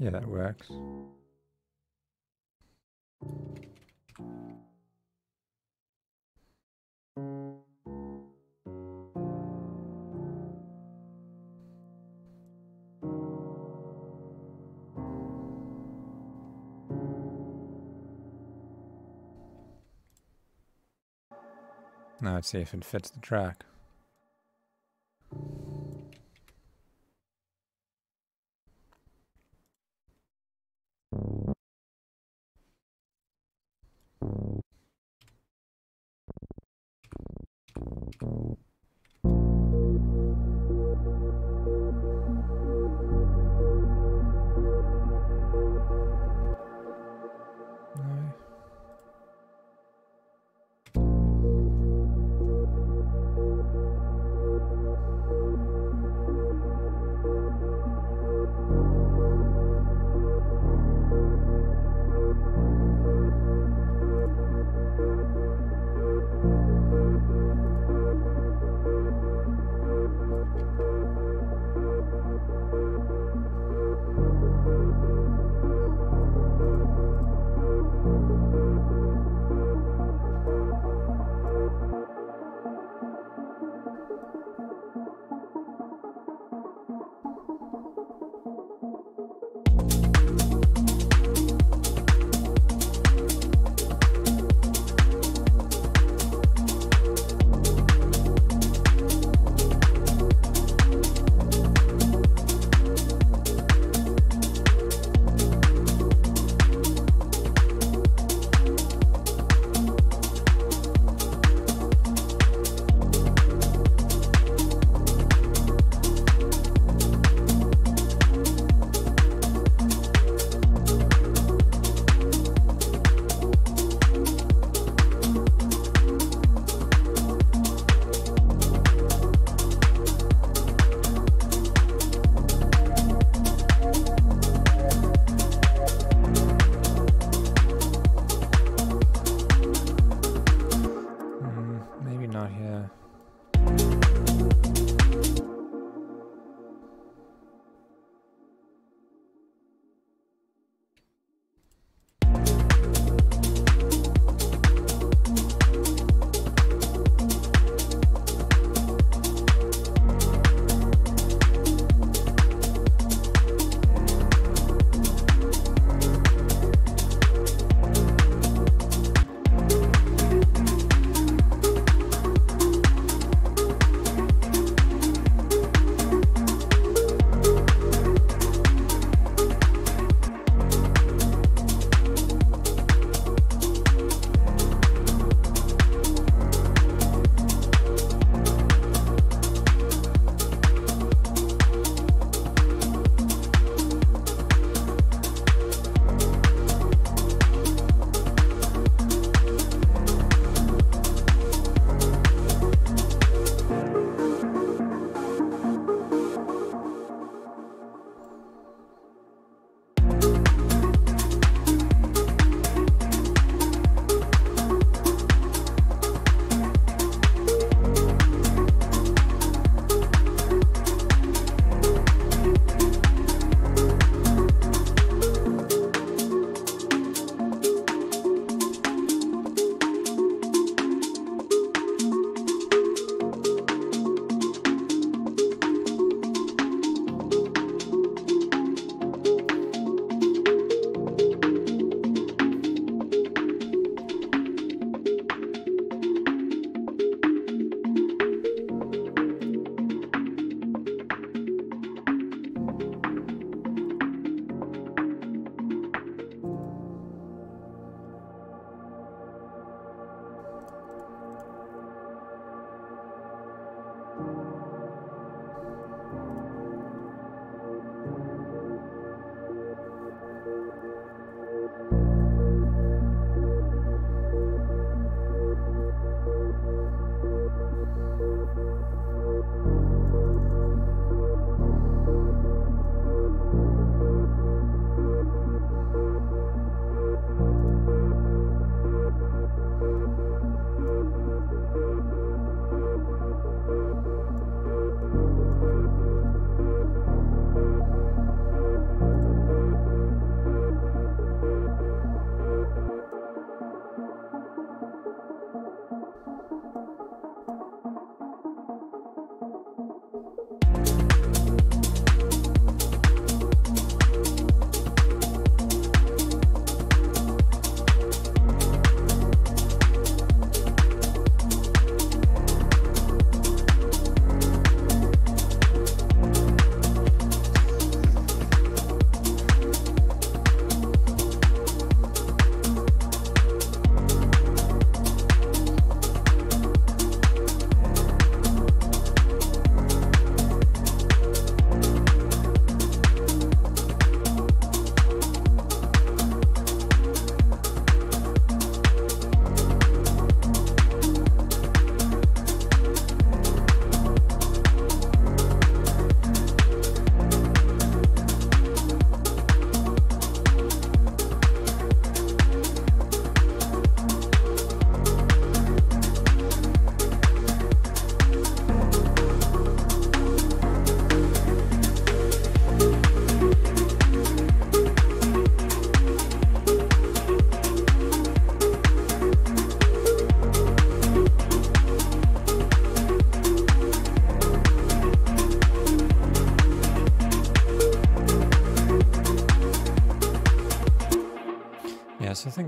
Yeah, that works. Now let's see if it fits the track.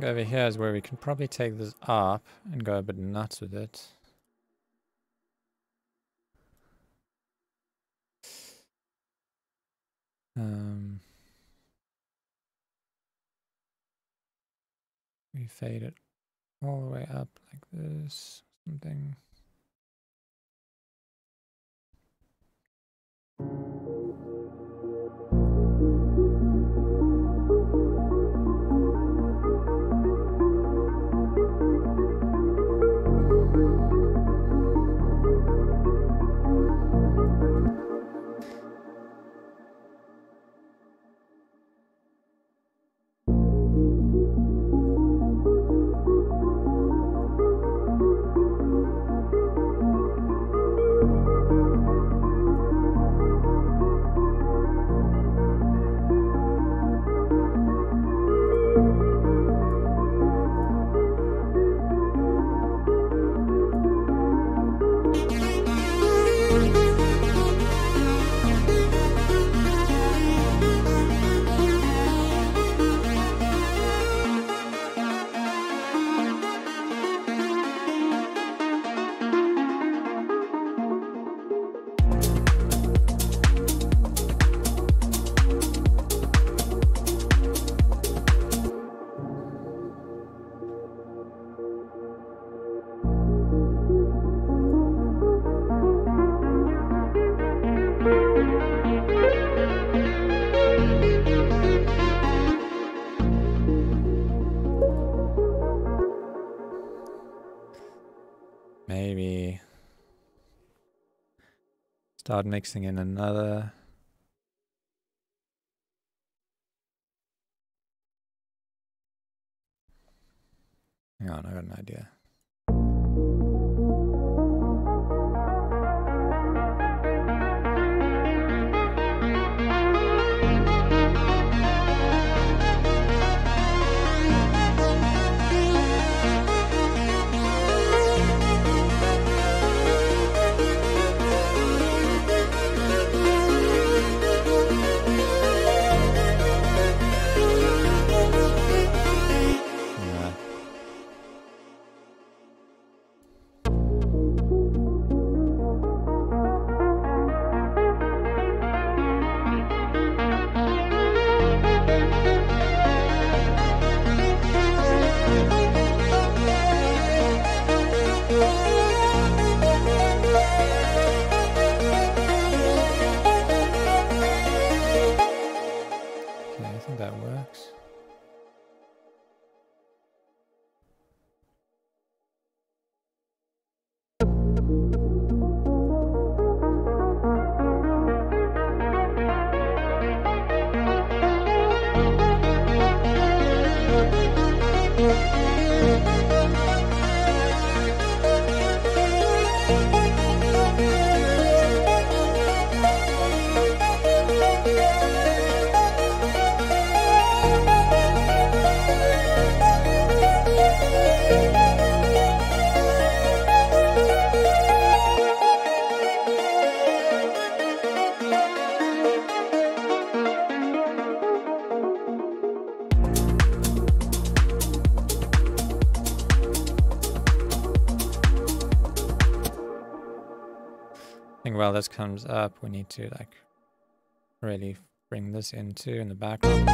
Think over here is where we can probably take this up and go a bit nuts with it. Start mixing in another. Comes up, we need to like really bring this into in the background.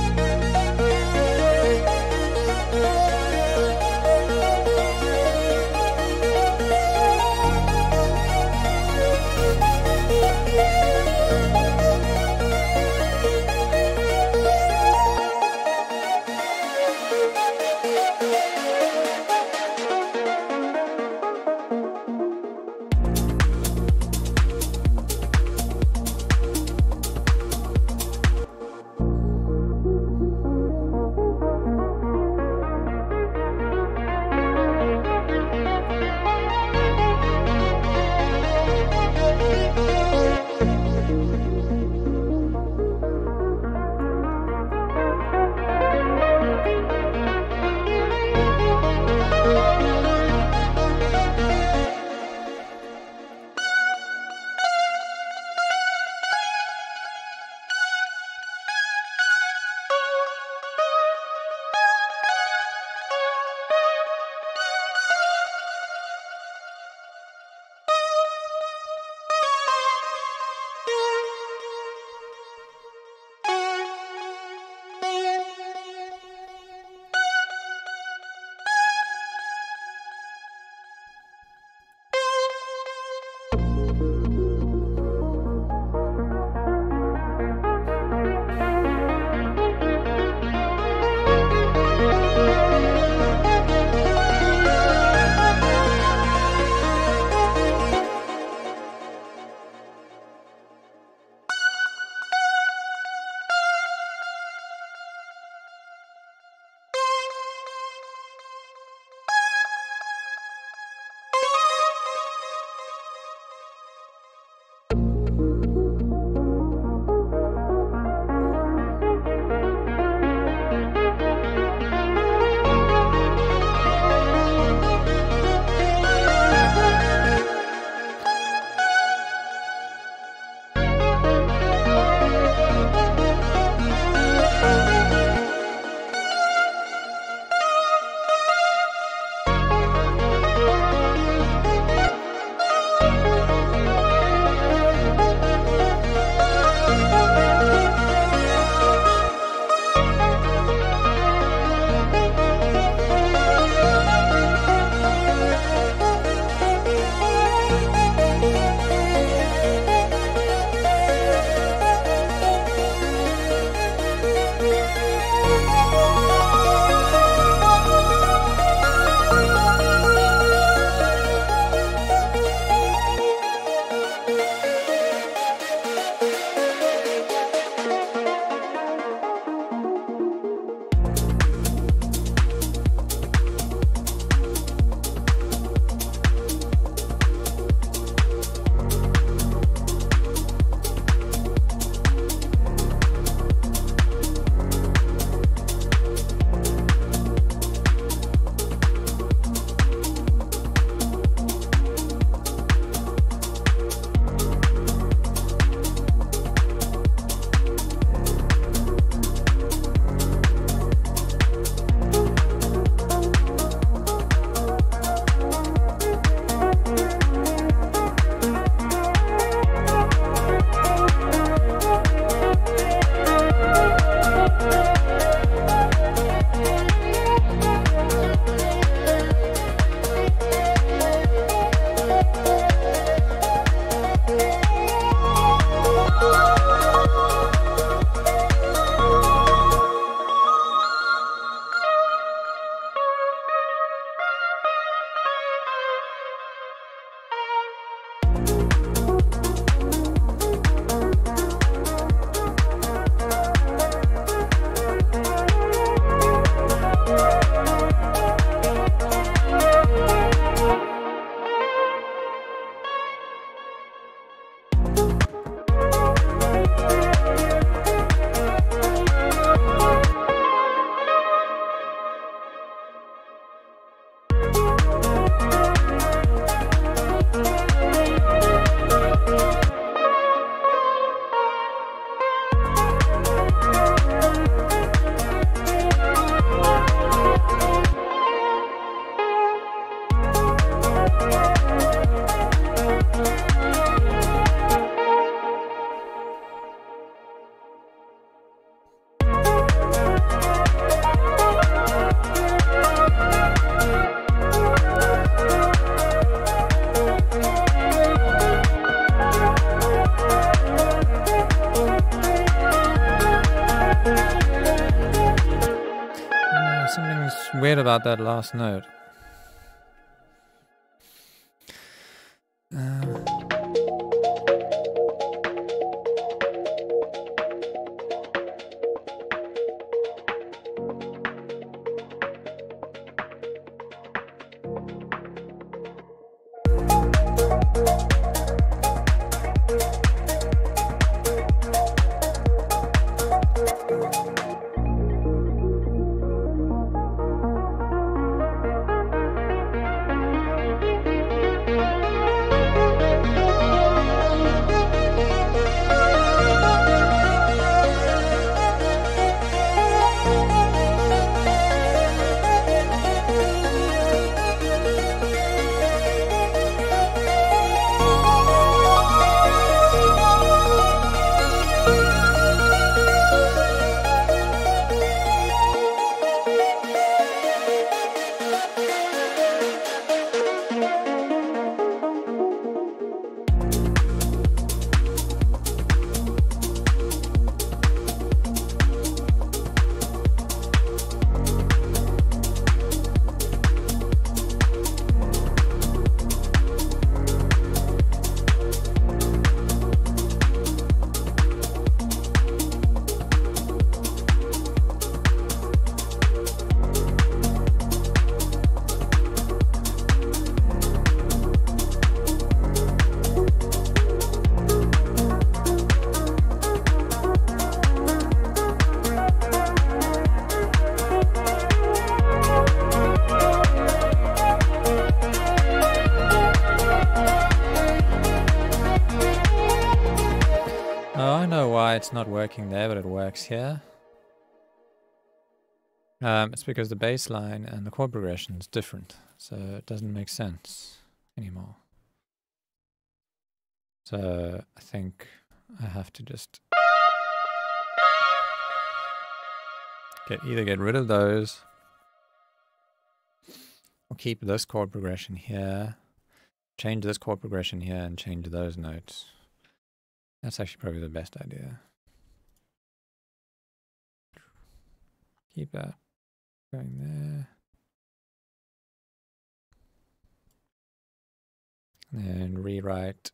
That last note. Not working there, but it works here. Um, it's because the bass line and the chord progression is different, so it doesn't make sense anymore. So I think I have to just get either get rid of those or keep this chord progression here, change this chord progression here, and change those notes. That's actually probably the best idea. Keep that going there. And rewrite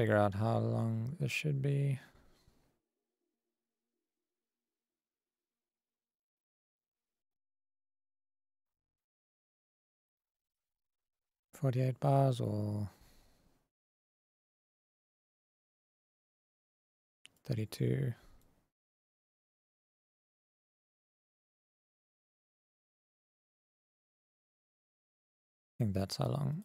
figure out how long this should be. Forty-eight bars or thirty-two. I think that's how long.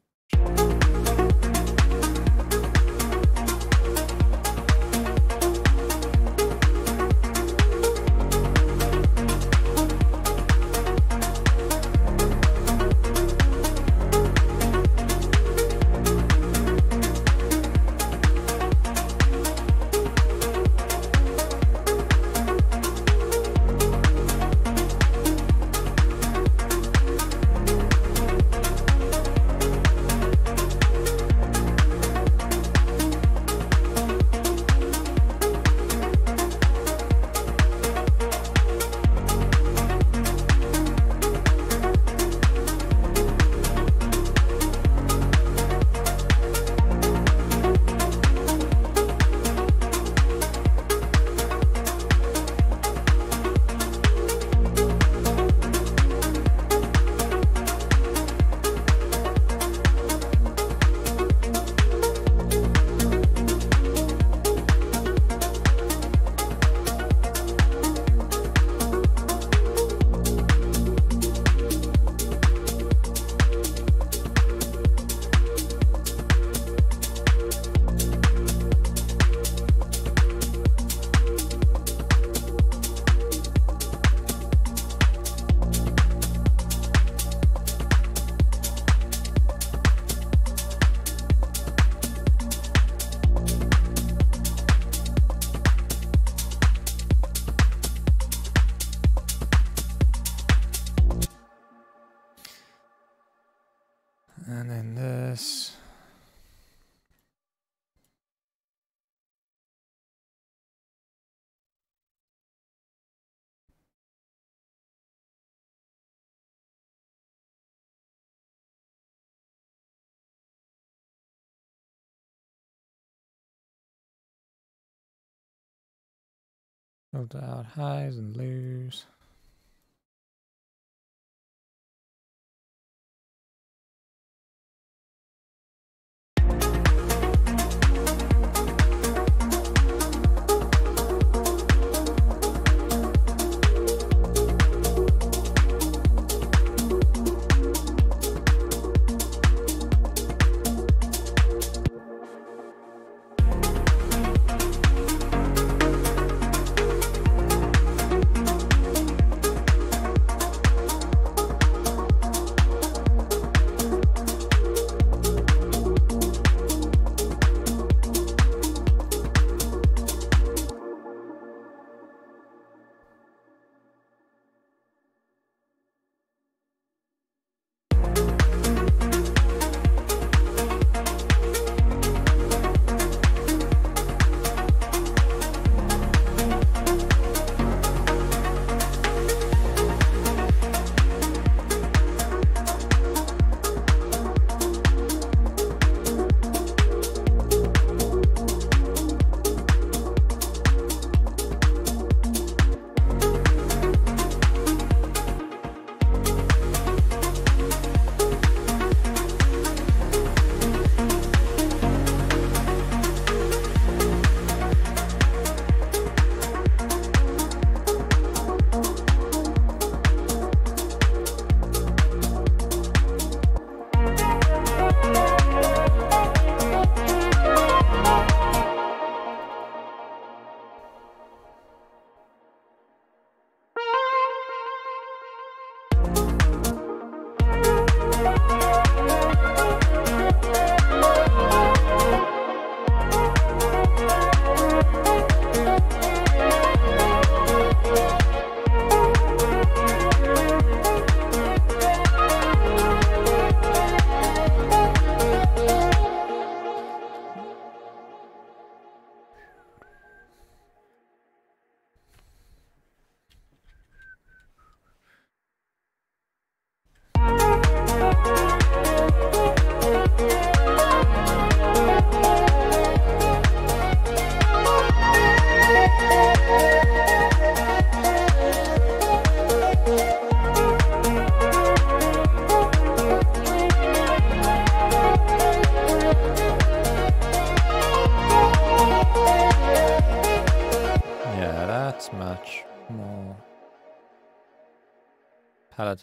Filter out highs and lows.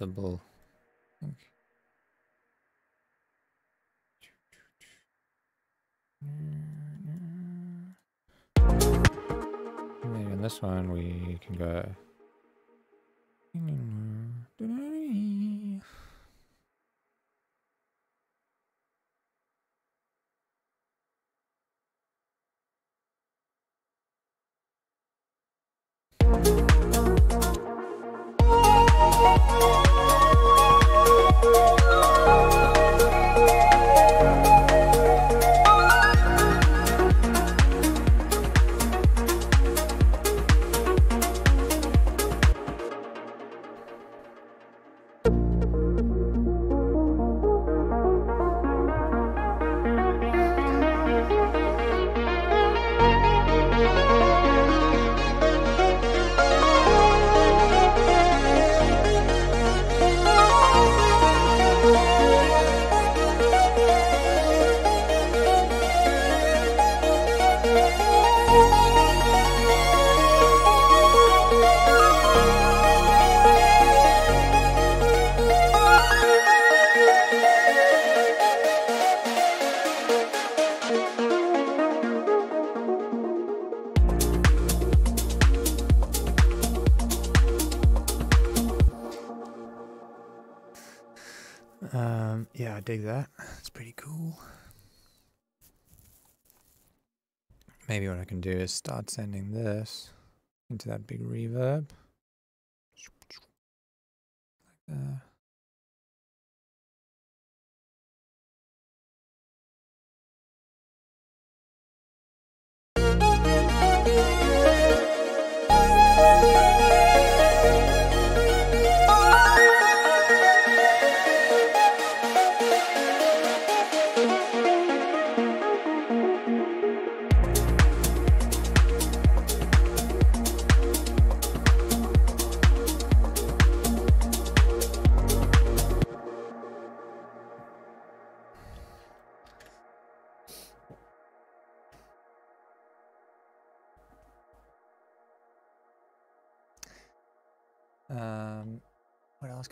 I think. Maybe on this one we can go. Do is start sending this into that big reverb. Like that.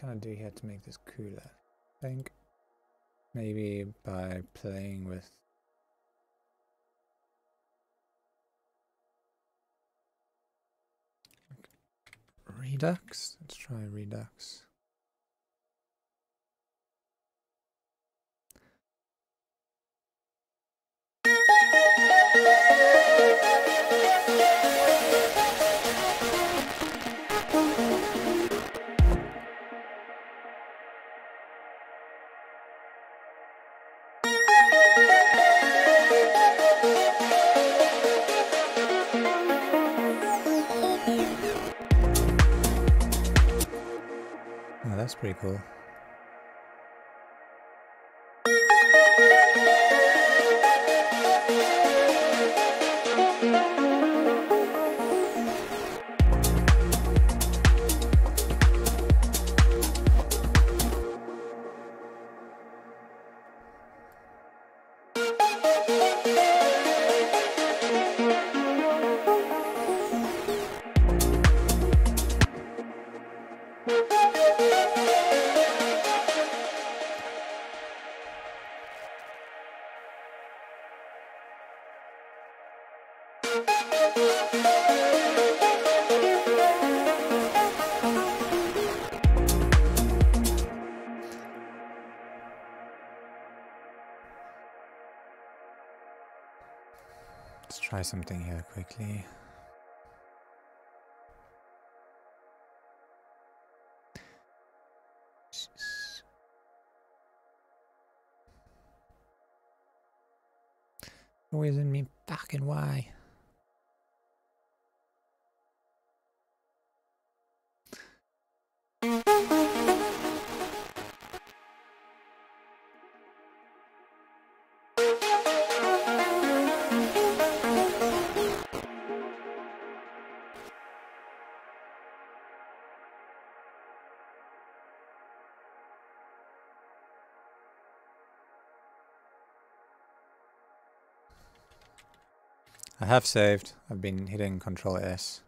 Can I do here to make this cooler? I think maybe by playing with Redux. Let's try Redux. That's pretty cool. Something here quickly. Always in me fucking why? Have saved. I've been hitting Control S.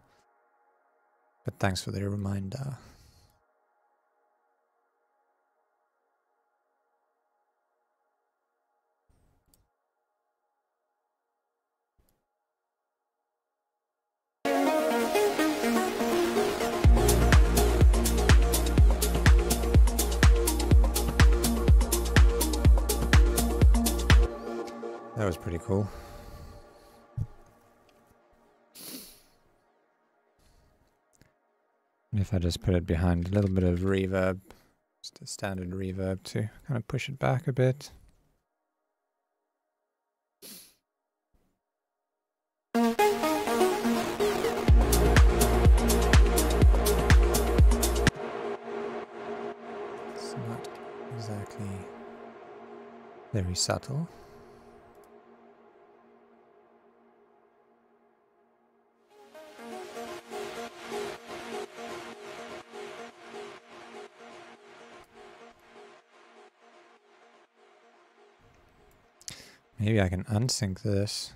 But thanks for the reminder. That was pretty cool. I just put it behind a little bit of reverb, just a standard reverb to kind of push it back a bit. It's not exactly very subtle. Maybe I can unsync this.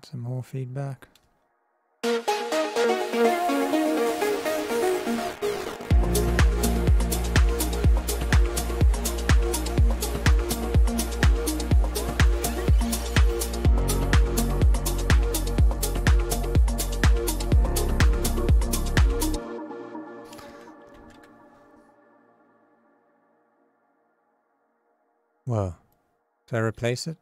Get some more feedback. Whoa. Did I replace it?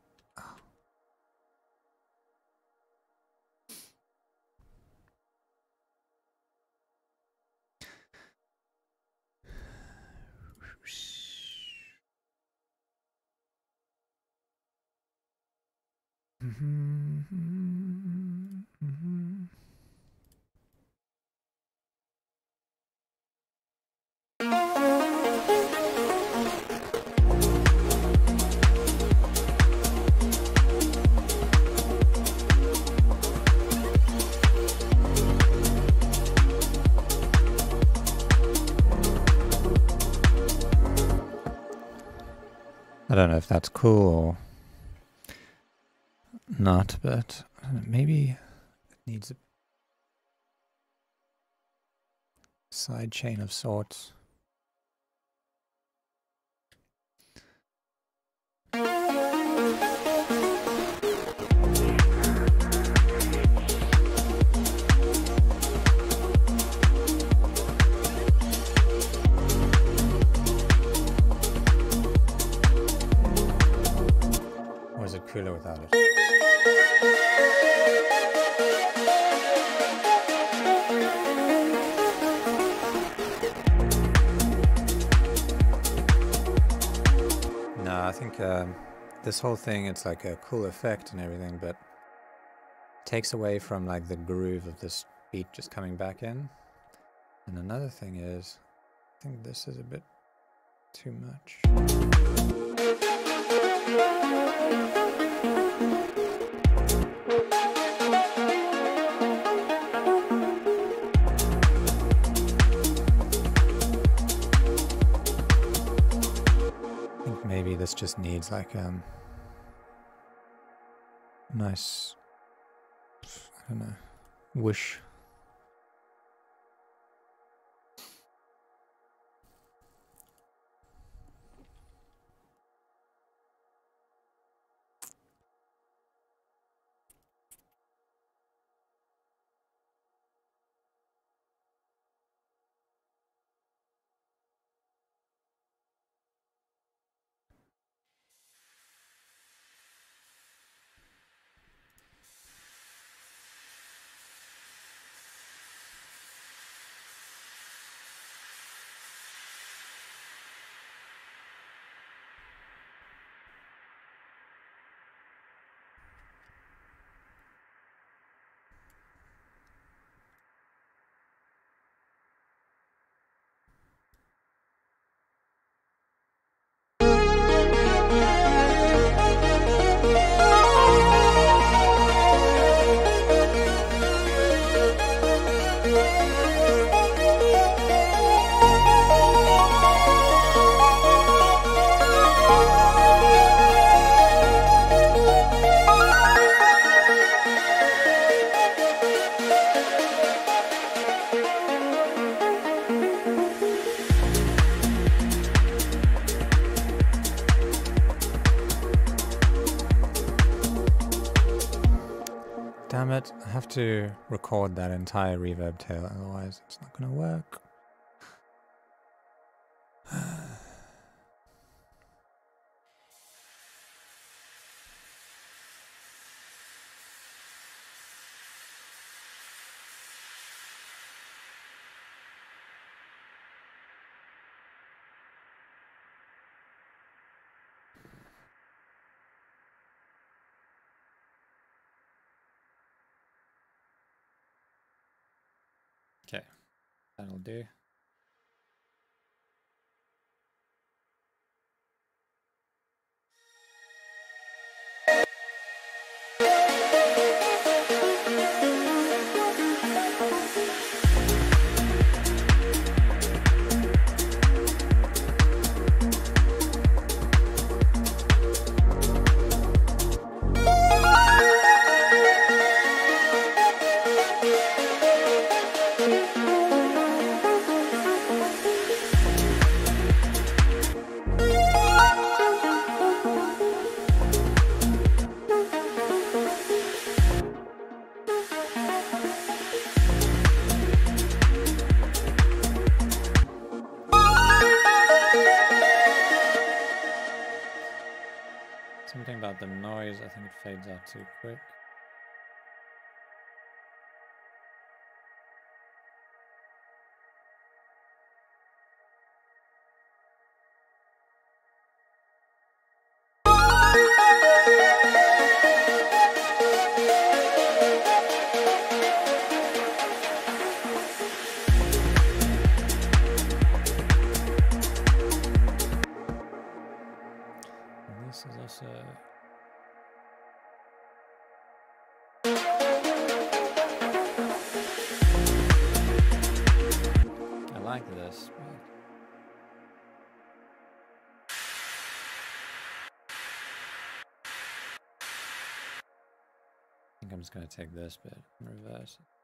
That's cool not, but maybe it needs a side chain of sorts. Without it? No, I think um, this whole thing, it's like a cool effect and everything, but takes away from like the groove of this beat just coming back in. And another thing is, I think this is a bit too much. Maybe this just needs like um nice I don't know whoosh. To record that entire reverb tail, otherwise it's not gonna work. do. I'm just gonna take this bit and reverse it.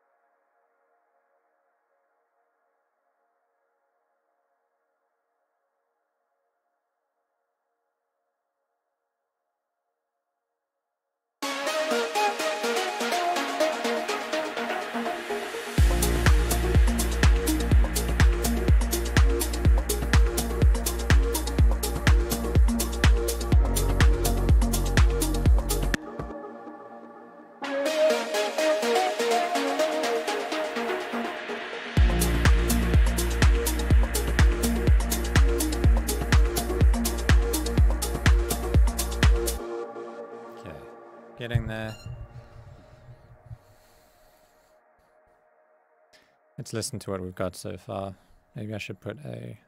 Let's listen to what we've got so far. Maybe I should put a.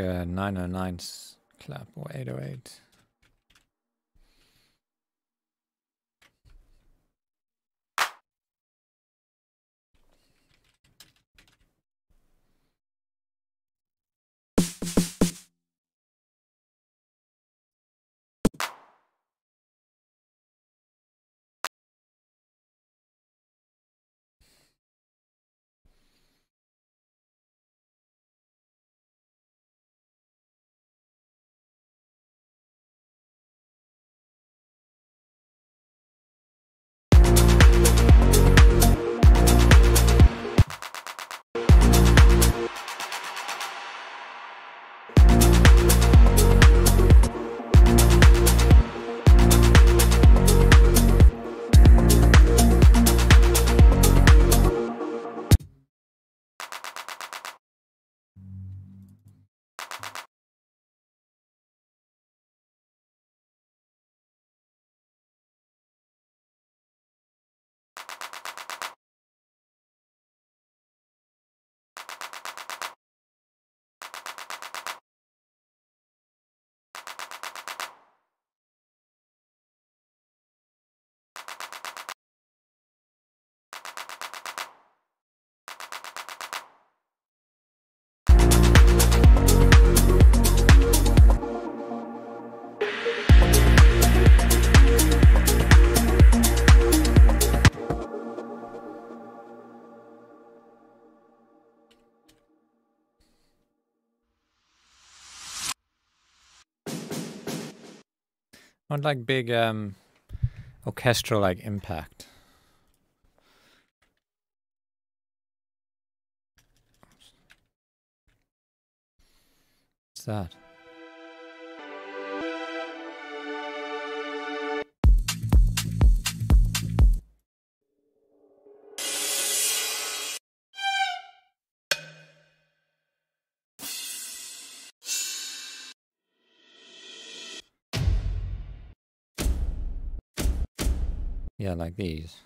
a 909 clap or 808. Want like big um orchestral like impact. What's that? Yeah, like these.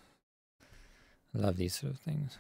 I love these sort of things.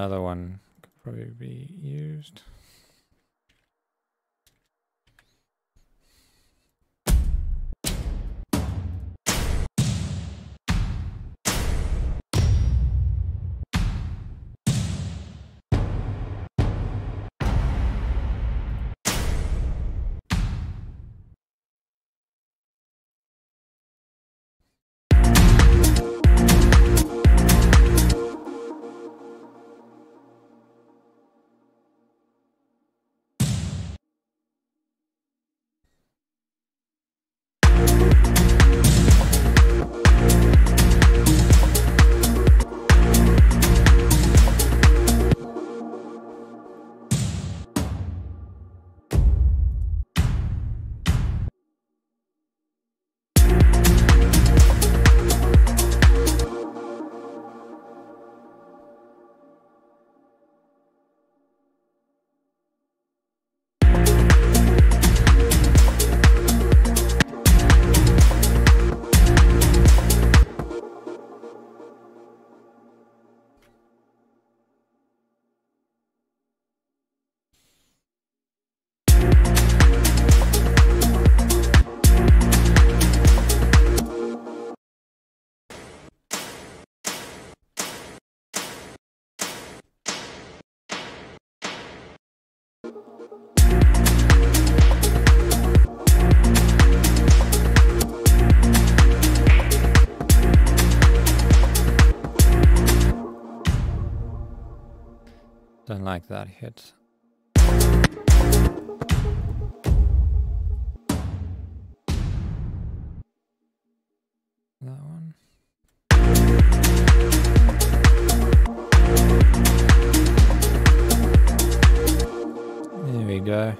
Another one could probably be used. Like that hit. That one. There we go.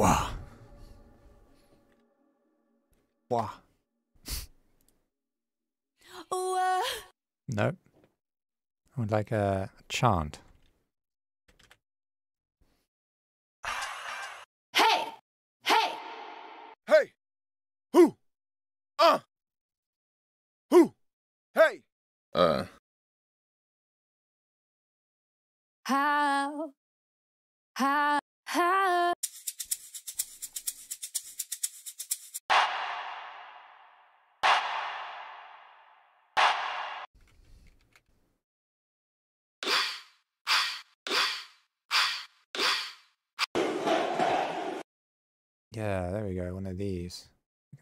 Want like a wah. Wah. Wah. Nope. I would like a chant. Hey! Hey! Hey! Who? Uh! Who? Hey! Uh, How? How? How? Yeah, there we go. One of these.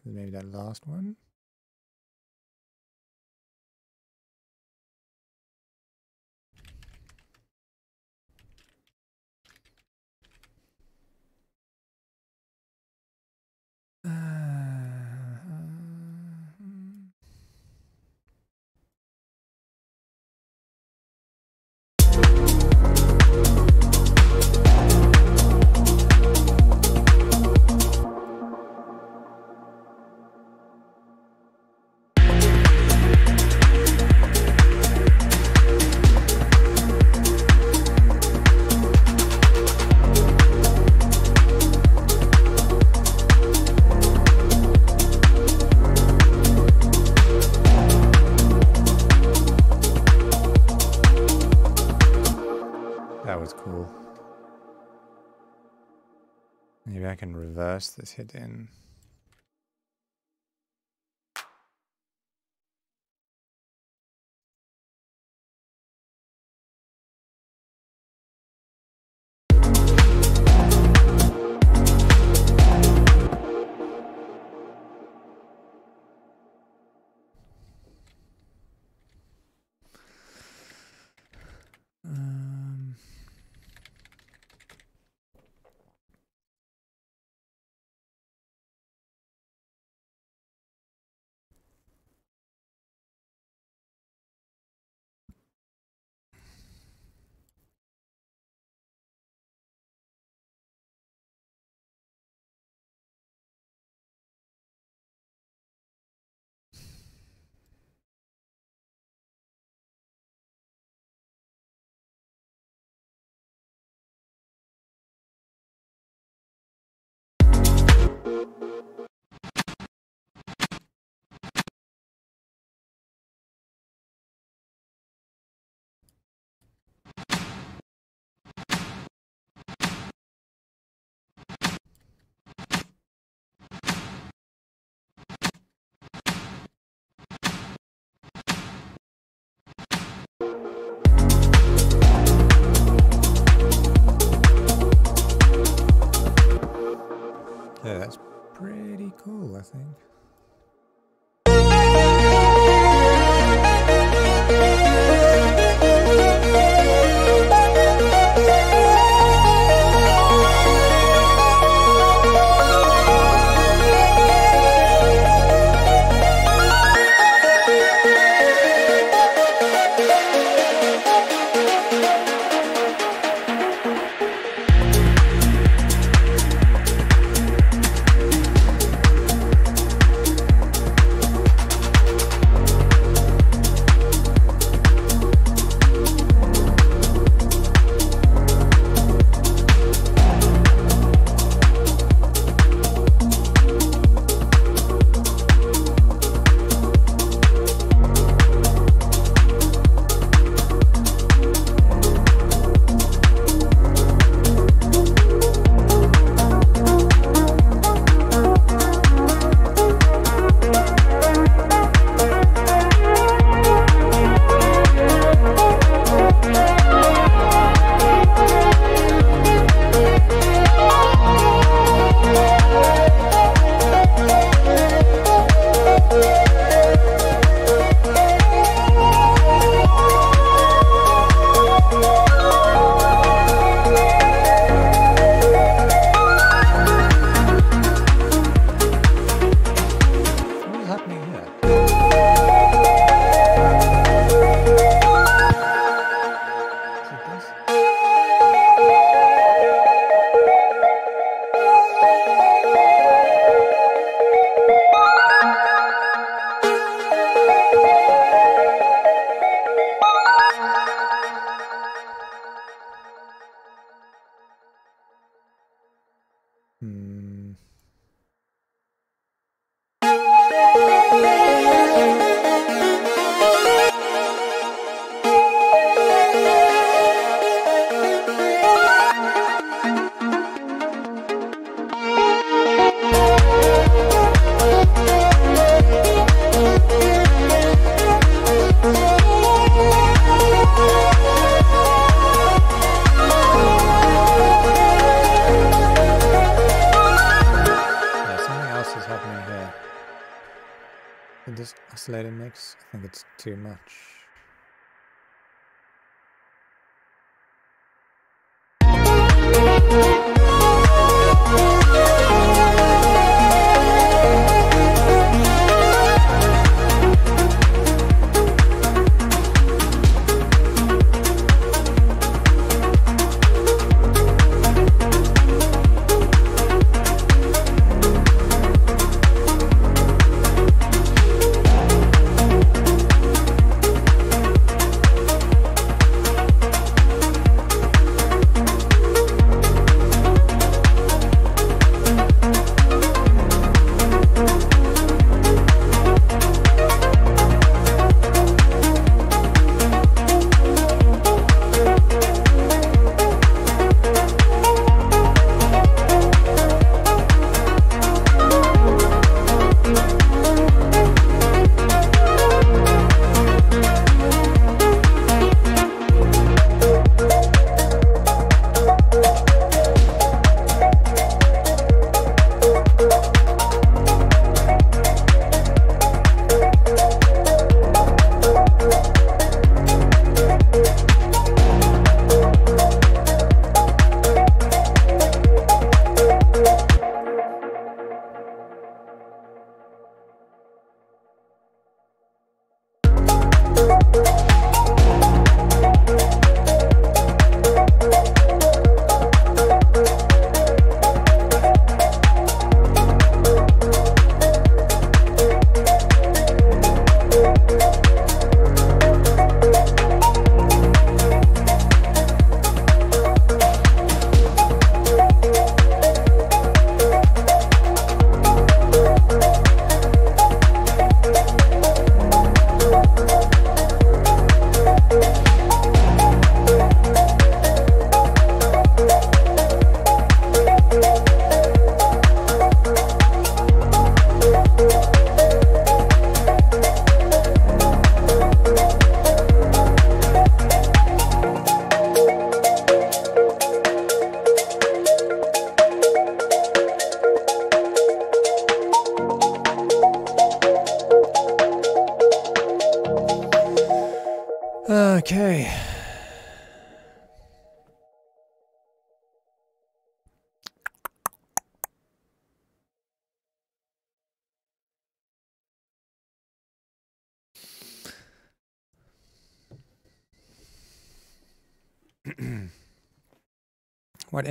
Maybe that last one. Can reverse this Yeah, that's pretty cool, I think.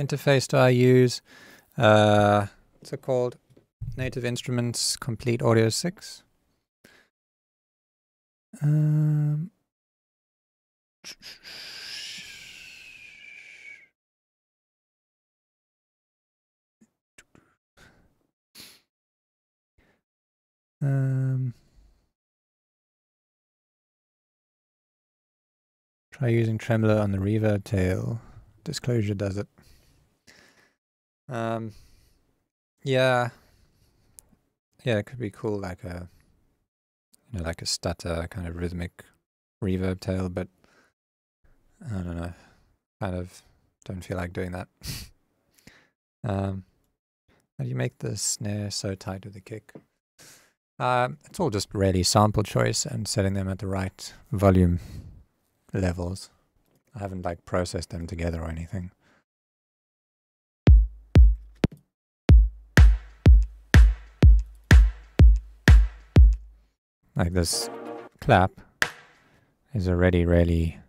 Interface do I use? Uh, what's it called? Native Instruments Komplete Audio 6. Um, um, try using tremolo on the reverb tail. Disclosure does it. Um, yeah, yeah, it could be cool, like a, you know, like a stutter kind of rhythmic reverb tail, but I don't know, kind of don't feel like doing that. um, how do you make the snare so tight with the kick? Um, it's all just really sample choice and setting them at the right volume levels. I haven't like processed them together or anything. Like this clap is already really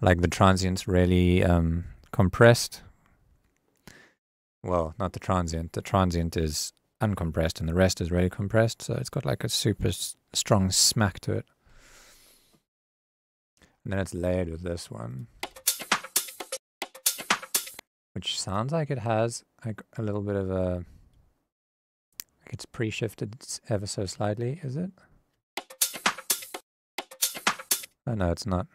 like the transient's really um, compressed. Well, not the transient. The transient is uncompressed and the rest is really compressed. So it's got like a super strong smack to it. And then it's layered with this one. Which sounds like it has like a little bit of a it's pre-shifted ever so slightly, is it? Oh no, it's not.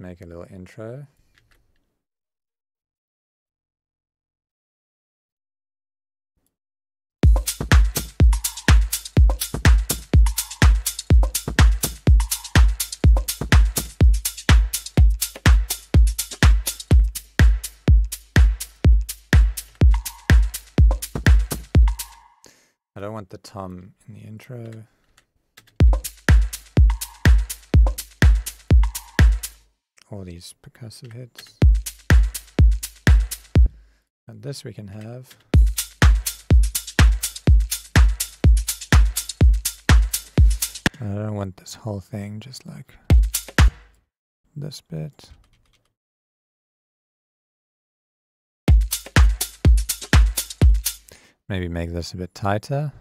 Make a little intro. I don't want the tom in the intro. All these percussive hits. And this we can have. I don't want this whole thing just like this bit. Maybe make this a bit tighter.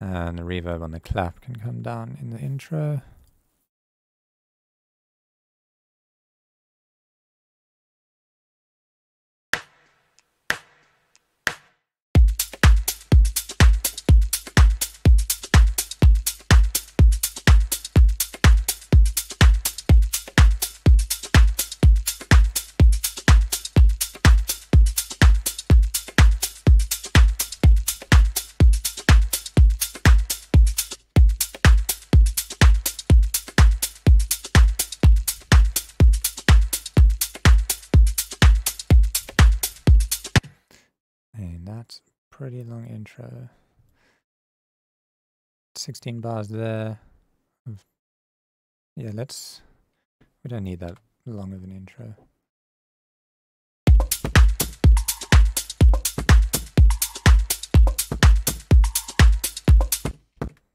And the reverb on the clap can come down in the intro. 16 bars there. Yeah, let's. We don't need that long of an intro.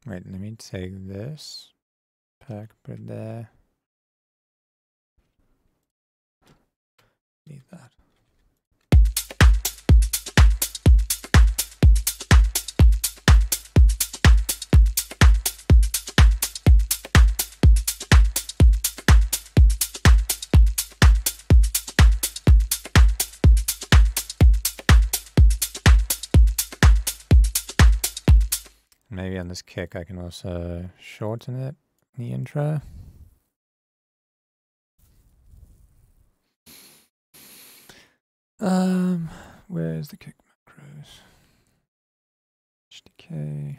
Wait, let me take this pack, put it there. Need that. Maybe on this kick I can also shorten it in the intro. Um, where's the kick macros? HDK.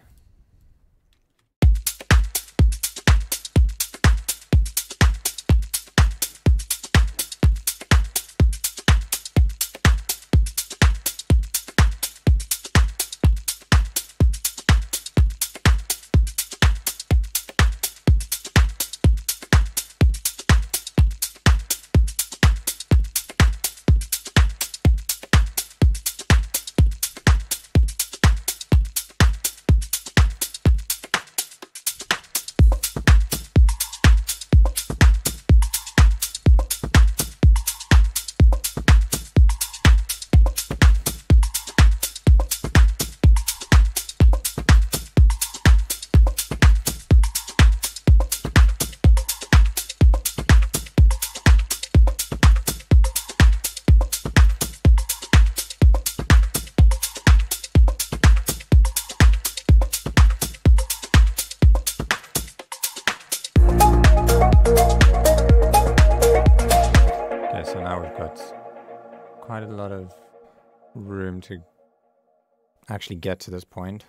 Actually get to this point.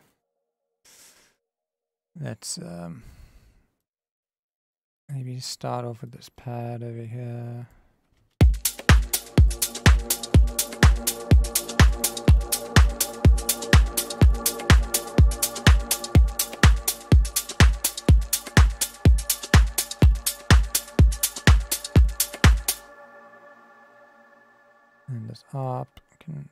Let's um, maybe start off with this pad over here. And this up can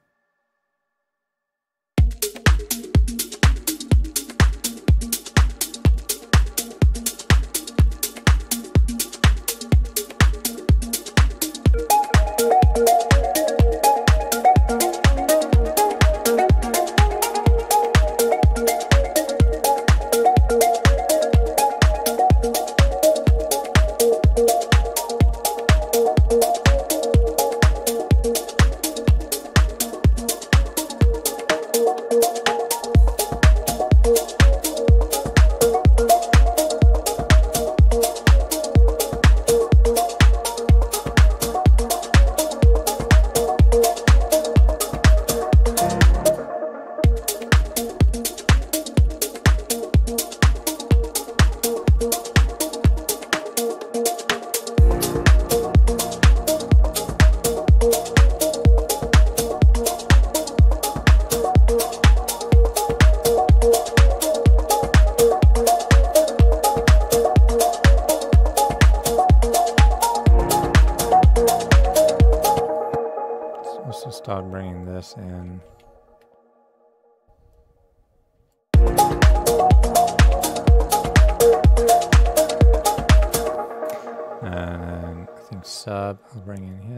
I'll bring in here.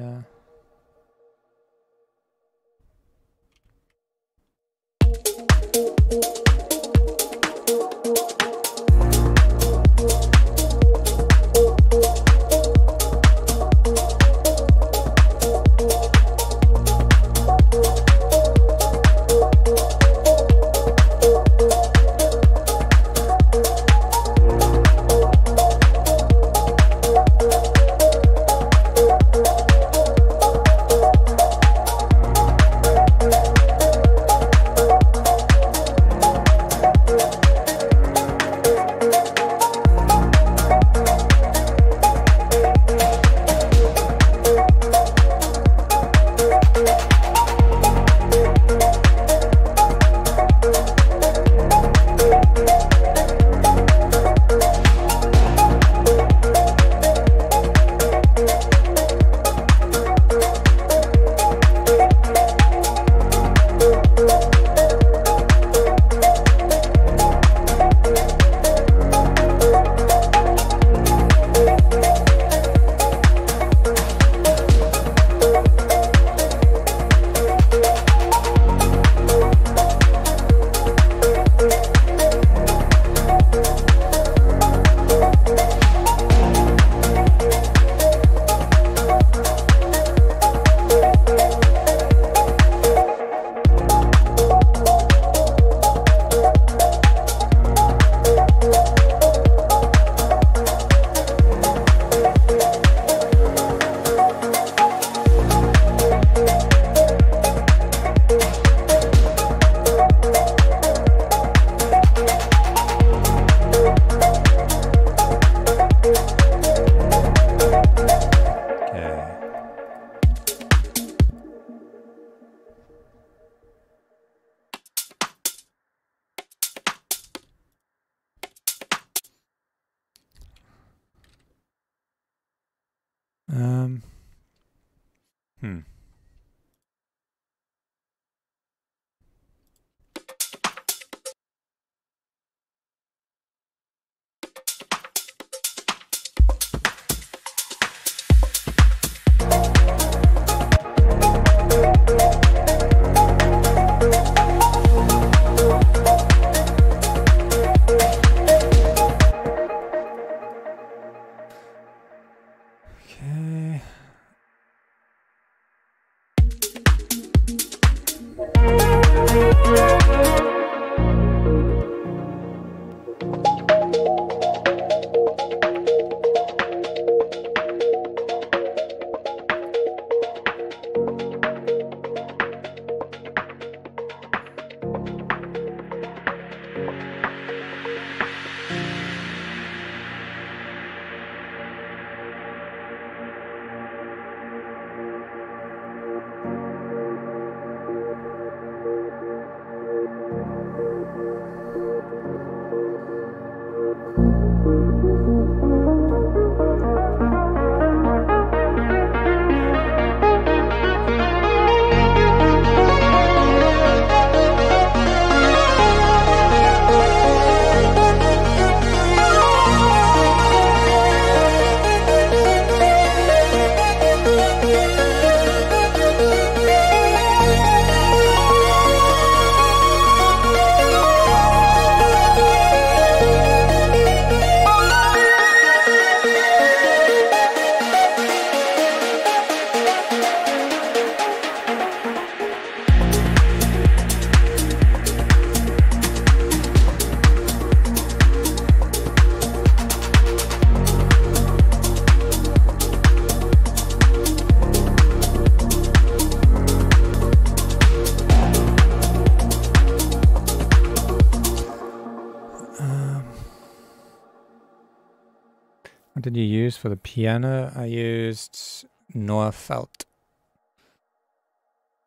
For the piano? I used Norfelt.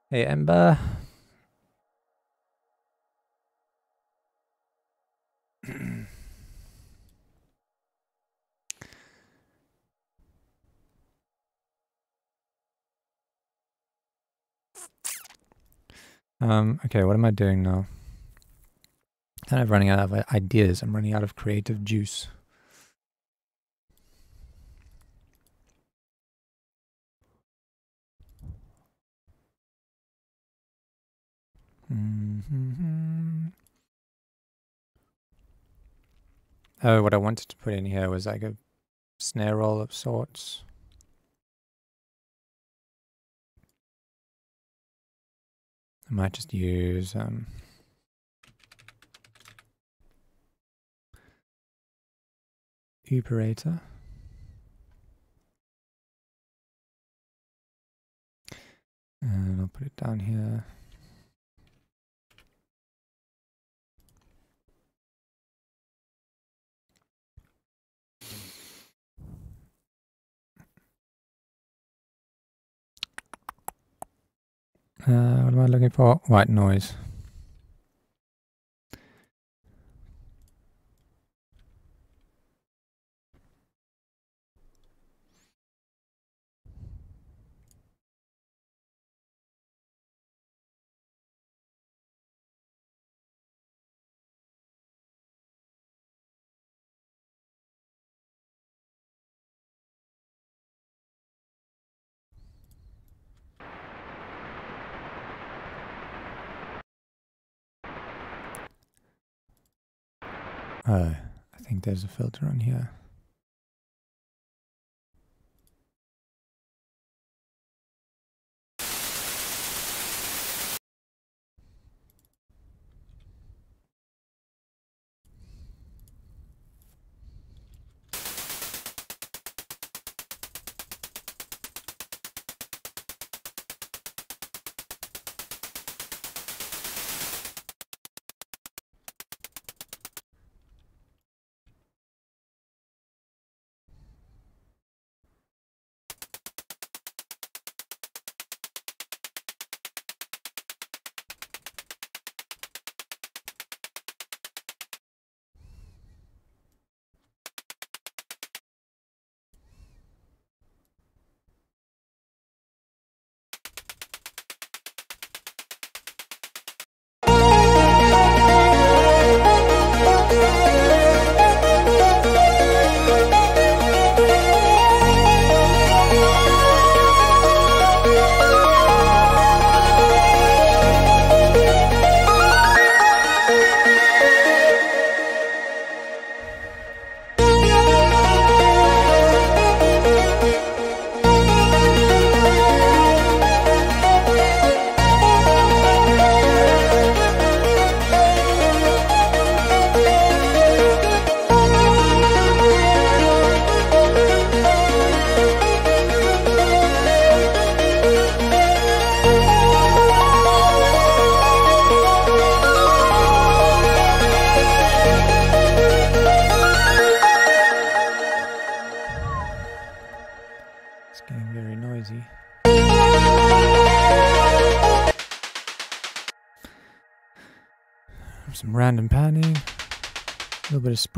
Hey, Ember. um, okay, what am I doing now? Kind of running out of ideas. I'm running out of creative juice. Mhm. Oh, what I wanted to put in here was like a snare roll of sorts. I might just use um, Operator. And I'll put it down here. Uh, what am I looking for? White noise. Oh, I think there's a filter on here.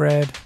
bread.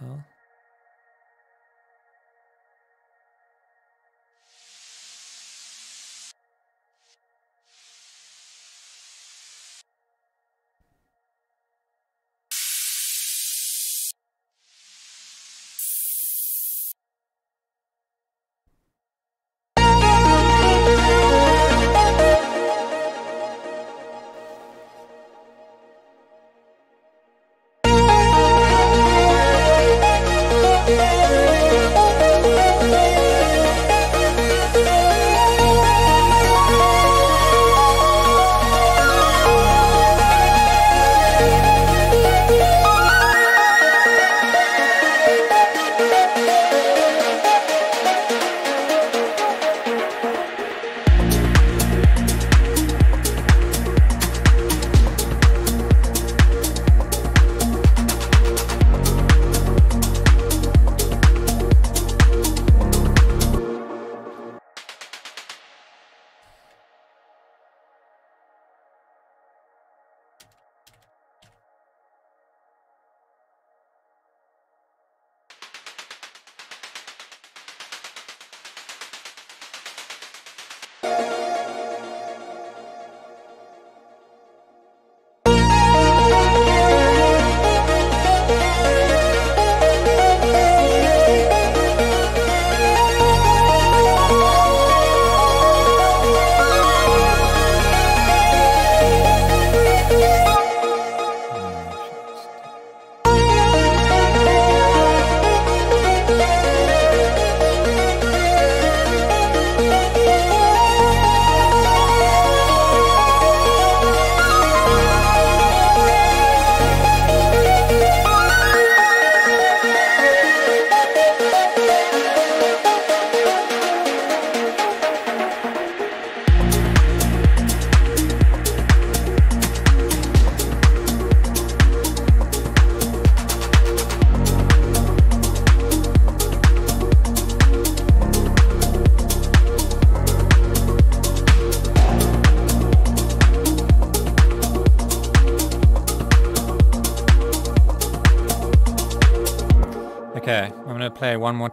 hell?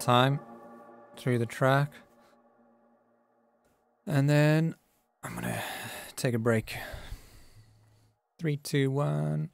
time through the track. And then I'm gonna take a break. Three, two, one.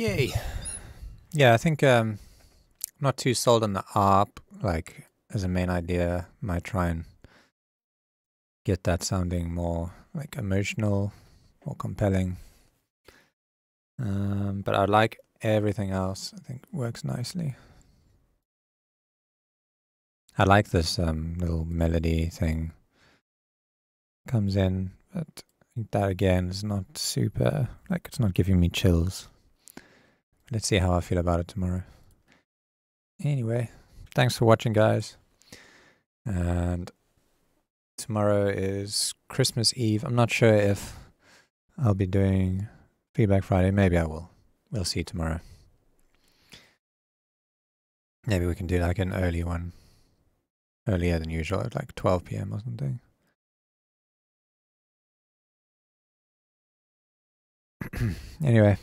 Okay. Yeah, I think um, I'm not too sold on the ARP, like as a main idea. Might try and get that sounding more like emotional or compelling. Um, but I like everything else. I think it works nicely. I like this um, little melody thing comes in, but that again is not super like it's not giving me chills. Let's see how I feel about it tomorrow. Anyway, thanks for watching, guys. And tomorrow is Christmas Eve. I'm not sure if I'll be doing Feedback Friday. Maybe I will. We'll see tomorrow. Maybe we can do like an early one. Earlier than usual, at like 12 p.m. or something. anyway.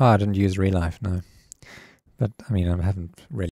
Oh, I didn't use real life, no. But I mean, I haven't really.